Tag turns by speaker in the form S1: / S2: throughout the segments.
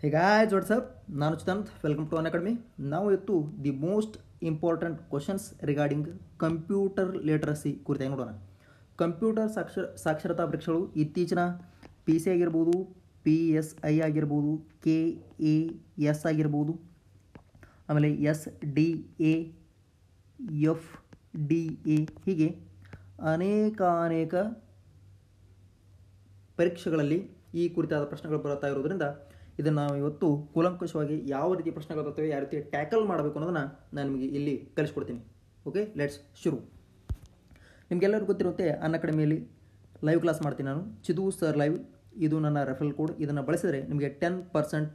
S1: ಹೇ guys what's up ನಾನು ಚಿತಂತ್ welcome to Unacademy ನಾವು ಇವತ್ತು the most important questions regarding computer literacy ಕುರಿತಾಗಿ ನೋಡೋಣ. ಕಂಪ್ಯೂಟರ್ ಸಾಕ್ಷರ, ಸಾಕ್ಷರತಾ ಪರೀಕ್ಷೆಗಳು ಇತ್ತೀಚಿನ ಪಿ ಸಿ ಆಗಿರ್ಬೋದು ಪಿ ಎಸ್ ಐ ಆಗಿರ್ಬೋದು ಕೆ ಎ ಎಸ್ ಆಗಿರ್ಬೋದು, ಆಮೇಲೆ S D A F D A ಹೀಗೆ ಅನೇಕ ಅನೇಕ ಪರೀಕ್ಷೆಗಳಲ್ಲಿ ಈ ಕುರಿತಾದ ಪ್ರಶ್ನೆಗಳು ಬರುತ್ತಾ ಇರೋದ್ರಿಂದ ಇದನ್ನು ನಾವು ಇವತ್ತು ಕೂಲಂಕುಷವಾಗಿ ಯಾವ ರೀತಿ ಪ್ರಶ್ನೆಗಳು ಬರ್ತವೆ, ಯಾವ ರೀತಿ ಟ್ಯಾಕಲ್ ಮಾಡಬೇಕು ಅನ್ನೋದನ್ನು ನಾನು ನಿಮಗೆ ಇಲ್ಲಿ ಕಲಿಸ್ಕೊಡ್ತೀನಿ ಓಕೆ ಲೆಟ್ಸ್ ಶುರು. ನಿಮಗೆಲ್ಲರಿಗೂ ಗೊತ್ತಿರುತ್ತೆ, ಅನ್ನ ಅಕಾಡೆಮಿಯಲ್ಲಿ ಲೈವ್ ಕ್ಲಾಸ್ ಮಾಡ್ತೀನಿ ನಾನು. ಚಿದು ಸರ್ ಲೈವ್ ಇದು ನನ್ನ ರೆಫರಲ್ ಕೋಡ್ ಇದನ್ನು ಬಳಸಿದರೆ ನಿಮಗೆ ten percent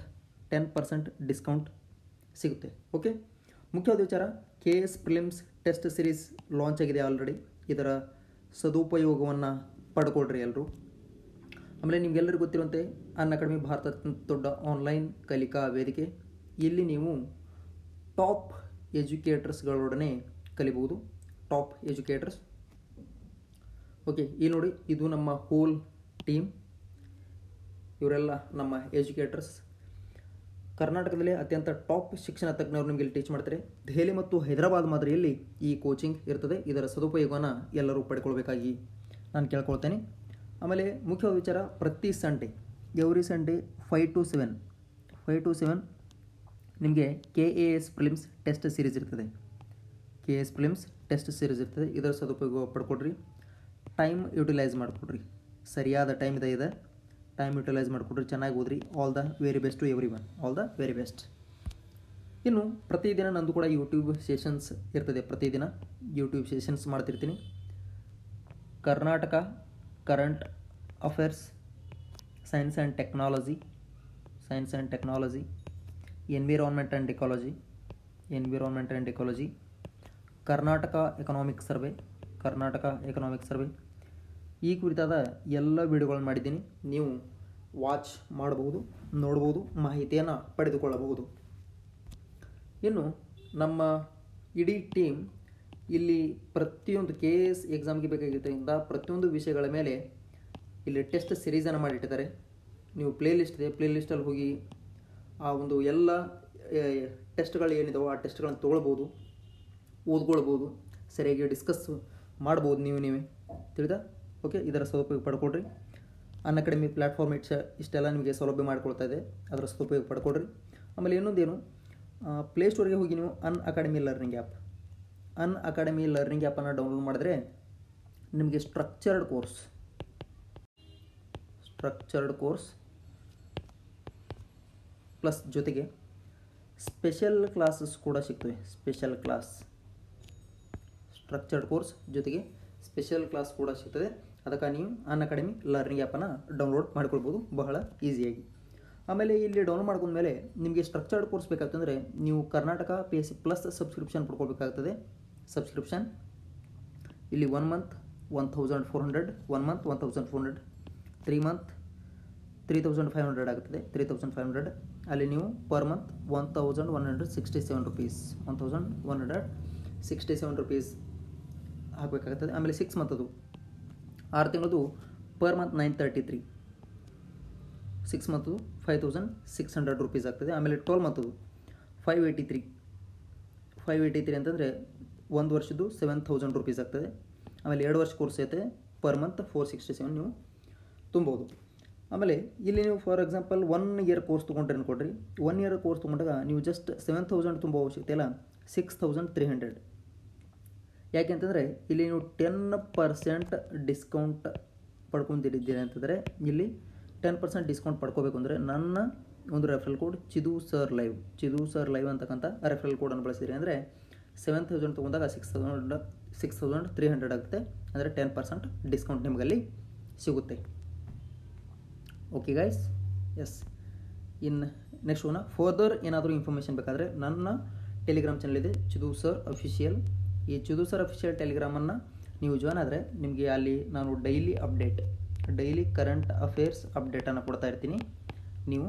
S1: ten percent discount ಸಿಗುತ್ತೆ. ಓಕೆ ಮುಖ್ಯವಾದ ವಿಚಾರ K S prelims test series launch ಆಗಿದೆ ಆಲ್ರೆಡಿ ಇದರ ಸದುಪಯೋಗವನ್ನು ಪಡ್ಕೊಳ್ರಿ ಎಲ್ಲರೂ ಆಮೇಲೆ ನಿಮಗೆಲ್ಲರಿಗೂ ಗೊತ್ತಿರುವಂತೆ ಅನ್ ಅಕಾಡೆಮಿ ಅತ್ಯಂತ ದೊಡ್ಡ ಆನ್ಲೈನ್ ಕಲಿಕಾ ವೇದಿಕೆ. ಇಲ್ಲಿ ನೀವು ಟಾಪ್ ಎಜುಕೇಟರ್ಸ್ಗಳೊಡನೆ ಕಲಿಬಹುದು. ಟಾಪ್ ಎಜುಕೇಟರ್ಸ್ ಓಕೆ ಈ ನೋಡಿ ಇದು ನಮ್ಮ ಹೋಲ್ ಟೀಮ್ ಇವರೆಲ್ಲ ನಮ್ಮ ಎಜುಕೇಟರ್ಸ್ ಕರ್ನಾಟಕದಲ್ಲಿ ಅತ್ಯಂತ ಟಾಪ್ ಶಿಕ್ಷಣ ತಜ್ಞರು ನಿಮಗೆ ಇಲ್ಲಿ ಟೀಚ್ ಮಾಡ್ತಾರೆ. ದೆಹಲಿ ಮತ್ತು ಹೈದರಾಬಾದ್ ಮಾದರಿಯಲ್ಲಿ ಈ ಕೋಚಿಂಗ್ ಇರ್ತದೆ. ಇದರ ಸದುಪಯೋಗವನ್ನು ಎಲ್ಲರೂ ಪಡ್ಕೊಳ್ಬೇಕಾಗಿ ನಾನು ಕೇಳ್ಕೊಳ್ತೇನೆ. ಆಮೇಲೆ ಮುಖ್ಯವಾದ ವಿಚಾರ ಪ್ರತಿ Sunday. Every Sunday five to seven five to seven ನಿಮಗೆ K A S prelims test series ಇರ್ತದೆ. K S prelims test series ಇರ್ತದೆ. ಇದರ ಸದುಪಯೋಗ ಪಡ್ಕೊಡ್ರಿ. ಟೈಮ್ ಯುಟಿಲೈಸ್ ಮಾಡಿಕೊಡ್ರಿ. ಸರಿಯಾದ ಟೈಮ್ ಇದೆ ಇದೆ. ಟೈಮ್ ಯುಟಿಲೈಸ್ ಮಾಡಿಕೊಡ್ರಿ. ಚೆನ್ನಾಗಿ ಓದ್ರಿ. All the very best to everyone all the very best ಇನ್ನು ಪ್ರತಿದಿನ ನಂದು ಕೂಡ ಯೂಟ್ಯೂಬ್ ಸೆಷನ್ಸ್ ಇರ್ತದೆ. ಪ್ರತಿದಿನ ಯೂಟ್ಯೂಬ್ ಸೆಷನ್ಸ್ ಮಾಡ್ತಿರ್ತೀನಿ. Karnataka current affairs science and technology science and technology environment and ecology environment and ecology Karnataka economic survey Karnataka economic survey ಈ ಕುರಿತಾದ ಎಲ್ಲ ವಿಡಿಯೋಗಳನ್ನು ಮಾಡಿದ್ದೀನಿ. ನೀವು ವಾಚ್ ಮಾಡಬಹುದು ನೋಡ್ಬೋದು ಮಾಹಿತಿಯನ್ನು ಪಡೆದುಕೊಳ್ಳಬಹುದು. ಇನ್ನು ನಮ್ಮ ಇಡೀ ಟೀಮ್ ಇಲ್ಲಿ ಪ್ರತಿಯೊಂದು ಕೆ ಎಸ್ ಎಕ್ಸಾಮ್ಗೆ ಬೇಕಾಗಿದ್ದರಿಂದ ಪ್ರತಿಯೊಂದು ವಿಷಯಗಳ ಮೇಲೆ ಇಲ್ಲಿ ಟೆಸ್ಟ್ ಸಿರೀಸನ್ನು ಮಾಡಿಟ್ಟಿದ್ದಾರೆ. ನೀವು ಪ್ಲೇ ಲಿಸ್ಟ್ ಇದೆ ಪ್ಲೇ ಲಿಸ್ಟಲ್ಲಿ ಹೋಗಿ ಆ ಒಂದು ಎಲ್ಲ ಟೆಸ್ಟ್ಗಳು ಏನಿದಾವೋ ಆ ಟೆಸ್ಟ್ಗಳನ್ನು ತೊಗೊಳ್ಬೋದು, ಓದ್ಕೊಳ್ಬೋದು, ಸರಿಯಾಗಿ ಡಿಸ್ಕಸ್ ಮಾಡ್ಬೋದು ನೀವು, ನೀವೇ. ತಿಳಿದಾ? ಓಕೆ ಇದರ ಸದುಪಯೋಗ ಪಡ್ಕೊಳ್ರಿ. ಅನ್ ಅಕಾಡೆಮಿ ಪ್ಲ್ಯಾಟ್ಫಾರ್ಮ್ ಇಟ್ಸ ಇಷ್ಟೆಲ್ಲ ನಿಮಗೆ ಸೌಲಭ್ಯ ಮಾಡ್ಕೊಳ್ತಾ ಇದೆ, ಅದರ ಸದುಪಯೋಗ ಪಡ್ಕೊಳ್ರಿ. ಆಮೇಲೆ ಇನ್ನೊಂದೇನು ಪ್ಲೇಸ್ಟೋರ್ಗೆ ಹೋಗಿ ನೀವು Unacademy learning app Unacademy learning ಆ್ಯಪನ್ನು ಡೌನ್ಲೋಡ್ ಮಾಡಿದ್ರೆ ನಿಮಗೆ structured course structured course plus ಜೊತೆಗೆ ಸ್ಪೆಷಲ್ ಕ್ಲಾಸಸ್ ಕೂಡ ಸಿಗ್ತವೆ. Special class. ಸ್ಟ್ರಕ್ಚರ್ಡ್ ಕೋರ್ಸ್ ಜೊತೆಗೆ ಸ್ಪೆಷಲ್ ಕ್ಲಾಸ್ ಕೂಡ ಸಿಗ್ತದೆ. ಅದಕ್ಕೆ ನೀವು ಅನ್ ಅಕಾಡೆಮಿ ಲರ್ನಿಂಗ್ ಆ್ಯಪನ್ನು ಡೌನ್ಲೋಡ್ ಮಾಡ್ಕೊಳ್ಬೋದು ಬಹಳ ಈಸಿಯಾಗಿ. ಆಮೇಲೆ ಇಲ್ಲಿ ಡೌನ್ಲೋಡ್ ಮಾಡ್ಕೊಂಡ್ಮೇಲೆ ನಿಮಗೆ ಸ್ಟ್ರಕ್ಚರ್ಡ್ ಕೋರ್ಸ್ ಬೇಕಾಗ್ತಂದರೆ ನೀವು Karnataka P S C plus subscription ಪಡ್ಕೊಳ್ಬೇಕಾಗ್ತದೆ subscription. ಇಲ್ಲಿ one month one thousand four hundred one month one thousand four hundred three month three thousand five hundred ಆಗುತ್ತದೆ ತ್ರೀ ತೌಸಂಡ್ ಫೈವ್ ಹಂಡ್ರೆಡ್ ಅಲ್ಲಿ ನೀವು per month one thousand one hundred sixty seven rupees one thousand one hundred sixty seven rupees ಹಾಕಬೇಕಾಗ್ತದೆ ಆಮೇಲೆ six month ಅದು. ಆರು ತಿಂಗಳದು per month nine thirty three six month five thousand six hundred rupees ಆಗ್ತದೆ. ಆಮೇಲೆ twelve ಮಂತದು five eighty three five eighty three ಅಂತಂದರೆ ಒಂದು ವರ್ಷದ್ದು seven thousand rupees ಆಗ್ತದೆ. ಆಮೇಲೆ ಎರಡು ವರ್ಷ ಕೋರ್ಸ್ ಐತೆ. Per month four sixty seven ನೀವು ತುಂಬೋದು. ಆಮೇಲೆ ಇಲ್ಲಿ ನೀವು for example one year course ತೊಗೊಂಡ್ರೆ ಅನ್ಕೊಡ್ರಿ ಒನ್ ಇಯರ್ ಕೋರ್ಸ್ ತೊಗೊಂಡಾಗ ನೀವು ಜಸ್ಟ್ ಸೆವೆನ್ ತೌಸಂಡ್ ತುಂಬ ಅವಶ್ಯಕತೆ ಇಲ್ಲ. ಸಿಕ್ಸ್ ತೌಸಂಡ್ ತ್ರೀ ಹಂಡ್ರೆಡ್ ಯಾಕೆಂತಂದರೆ ಇಲ್ಲಿ ನೀವು ಟೆನ್ ಪರ್ಸೆಂಟ್ ಡಿಸ್ಕೌಂಟ್ ಪಡ್ಕೊಂಡಿದ್ದೀರಿ ಅಂತಂದರೆ ಇಲ್ಲಿ ಟೆನ್ ಪರ್ಸೆಂಟ್ ಡಿಸ್ಕೌಂಟ್ ಪಡ್ಕೋಬೇಕು ಅಂದರೆ ನನ್ನ ಒಂದು referral code Chidu sir live Chidu sir live ಅಂತಕ್ಕಂಥ ರೆಫರಲ್ ಕೋಡನ್ನು ಬಳಸಿದ್ರಿ ಅಂದರೆ ಸೆವೆನ್ ತೌಸಂಡ್ ತೊಗೊಂಡಾಗ six thousand six thousand three hundred ಆಗುತ್ತೆ. ಅಂದರೆ ಟೆನ್ ಪರ್ಸೆಂಟ್ ಡಿಸ್ಕೌಂಟ್ ನಿಮಗಲ್ಲಿ ಸಿಗುತ್ತೆ. Okay guys yes in next ಹೋಗೋಣ ಫರ್ದರ್ ಏನಾದರೂ ಇನ್ಫಾರ್ಮೇಷನ್ ಬೇಕಾದರೆ ನನ್ನ ಟೆಲಿಗ್ರಾಮ್ ಚಾನಲ್ ಇದೆ ಚಿದು ಸರ್ ಅಫಿಷಿಯಲ್ ಈ ಚಿದು ಸರ್ ಅಫಿಷಿಯಲ್ ಟೆಲಿಗ್ರಾಮನ್ನು ನೀವು ಜಾಯ್ನ್ ಆದರೆ ನಿಮಗೆ ಅಲ್ಲಿ ನಾನು daily update daily current affairs ಅಪ್ಡೇಟನ್ನು ಕೊಡ್ತಾ ಇರ್ತೀನಿ. ನೀವು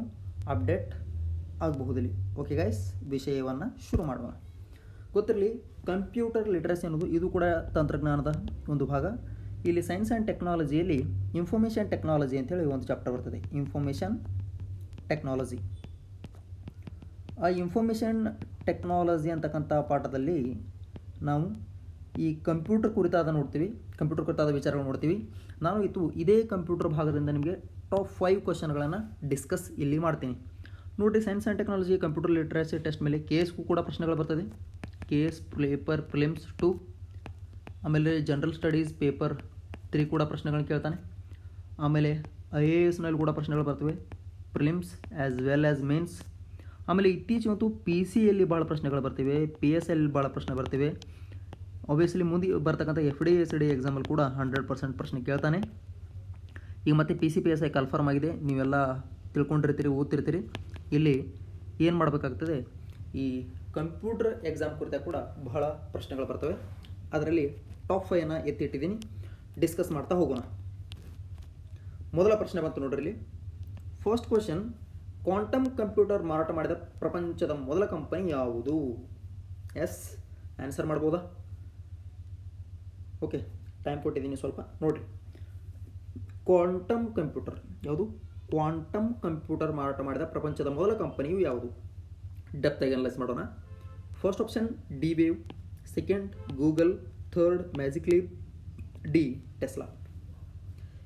S1: ಅಪ್ಡೇಟ್ ಆಗಬಹುದಲ್ಲಿ. ಓಕೆ ಗೈಸ್ ವಿಷಯವನ್ನು ಶುರು ಮಾಡೋಣ. ಗೊತ್ತಿರಲಿ ಕಂಪ್ಯೂಟರ್ ಲಿಟ್ರಸಿ ಅನ್ನೋದು ಇದು ಕೂಡ ತಂತ್ರಜ್ಞಾನದ ಒಂದು ಭಾಗ. ಇಲ್ಲಿ ಸೈನ್ಸ್ ಆ್ಯಂಡ್ ಟೆಕ್ನಾಲಜಿಯಲ್ಲಿ ಇನ್ಫಾರ್ಮೇಷನ್ ಟೆಕ್ನಾಲಜಿ ಅಂತೇಳಿ ಒಂದು ಚಾಪ್ಟರ್ ಬರ್ತದೆ. Information technology. ಆ ಇನ್ಫಾರ್ಮೇಷನ್ ಟೆಕ್ನಾಲಜಿ ಅಂತಕ್ಕಂಥ ಪಾಠದಲ್ಲಿ ನಾವು ಈ ಕಂಪ್ಯೂಟರ್ ಕುರಿತಾದ ನೋಡ್ತೀವಿ, ಕಂಪ್ಯೂಟರ್ ಕುರಿತಾದ ವಿಚಾರಗಳು ನೋಡ್ತೀವಿ. ನಾನು ಇದು ಇದೇ ಕಂಪ್ಯೂಟರ್ ಭಾಗದಿಂದ ನಿಮಗೆ ಟಾಪ್ ಫೈವ್ ಕ್ವಶನ್ಗಳನ್ನು ಡಿಸ್ಕಸ್ ಇಲ್ಲಿ ಮಾಡ್ತೀನಿ. ನೋಡಿ science and technology, computer literacy test ಮೇಲೆ ಕೆ ಎಸ್ಗೂ ಕೂಡ ಪ್ರಶ್ನೆಗಳು ಬರ್ತದೆ. ಕೇಸ್, ಪೇಪರ್, ಪ್ರಿಲಿಮ್ಸ್ ಟು, ಆಮೇಲೆ ಜನರಲ್ ಸ್ಟಡೀಸ್, ಪೇಪರ್ ತ್ರೀ ಕೂಡ ಪ್ರಶ್ನೆಗಳನ್ನ ಕೇಳ್ತಾನೆ. ಆಮೇಲೆ ಐ ಎ ಎಸ್ನಲ್ಲಿ ಕೂಡ ಪ್ರಶ್ನೆಗಳು ಬರ್ತವೆ. Prelims as well as mains. ಆಮೇಲೆ ಇತ್ತೀಚೆಗಂತೂ ಪಿ ಸಿ ಎಲ್ಲಿ ಭಾಳ ಪ್ರಶ್ನೆಗಳು ಬರ್ತಿವೆ. ಪಿ ಎಸ್ ಎಲ್ ಭಾಳ ಪ್ರಶ್ನೆ ಬರ್ತಿವೆ. ಒಬ್ವಿಯಸ್ಲಿ ಮುಂದೆ ಬರ್ತಕ್ಕಂಥ ಎಫ್ ಡಿ ಎಸ್ ಡಿ ಎಕ್ಸಾಮಲ್ಲಿ ಕೂಡ ಹಂಡ್ರೆಡ್ ಪರ್ಸೆಂಟ್ ಪ್ರಶ್ನೆ ಕೇಳ್ತಾನೆ. ಈಗ ಮತ್ತೆ P C P S I confirm ಆಗಿದೆ. ನೀವೆಲ್ಲ ತಿಳ್ಕೊಂಡಿರ್ತೀರಿ, ಓದ್ತಿರ್ತೀರಿ. ಇಲ್ಲಿ ಏನು ಮಾಡಬೇಕಾಗ್ತದೆ? ಈ ಕಂಪ್ಯೂಟರ್ ಎಕ್ಸಾಮ್ ಕುರಿತ ಕೂಡ ಬಹಳ ಪ್ರಶ್ನೆಗಳು ಬರ್ತವೆ. ಅದರಲ್ಲಿ ಟಾಪ್ ಫೈವನ್ನು ಎತ್ತಿಟ್ಟಿದ್ದೀನಿ. ಡಿಸ್ಕಸ್ ಮಾಡ್ತಾ ಹೋಗೋಣ. ಮೊದಲ ಪ್ರಶ್ನೆ ಬಂತು ನೋಡ್ರಿ ಇಲ್ಲಿ. ಫಸ್ಟ್ ಕ್ವಶನ್ ಕ್ವಾಂಟಮ್ ಕಂಪ್ಯೂಟರ್ ಮಾರಾಟ ಮಾಡಿದ ಪ್ರಪಂಚದ ಮೊದಲ ಕಂಪನಿ ಯಾವುದು? ಎಸ್ ಆನ್ಸರ್ ಮಾಡ್ಬೋದಾ? ಓಕೆ ಟೈಮ್ ಕೊಟ್ಟಿದ್ದೀನಿ ಸ್ವಲ್ಪ. ನೋಡಿರಿ. ಕ್ವಾಂಟಮ್ ಕಂಪ್ಯೂಟರ್ ಯಾವುದು? ಕ್ವಾಂಟಮ್ ಕಂಪ್ಯೂಟರ್ ಮಾರಾಟ ಮಾಡಿದ ಪ್ರಪಂಚದ ಮೊದಲ ಕಂಪನಿಯು ಯಾವುದು? ಡೆಪ್ತಾಗಿ ಅನಲೈಸ್ ಮಾಡೋಣ. First option D Wave second Google third Magic Leap D Tesla.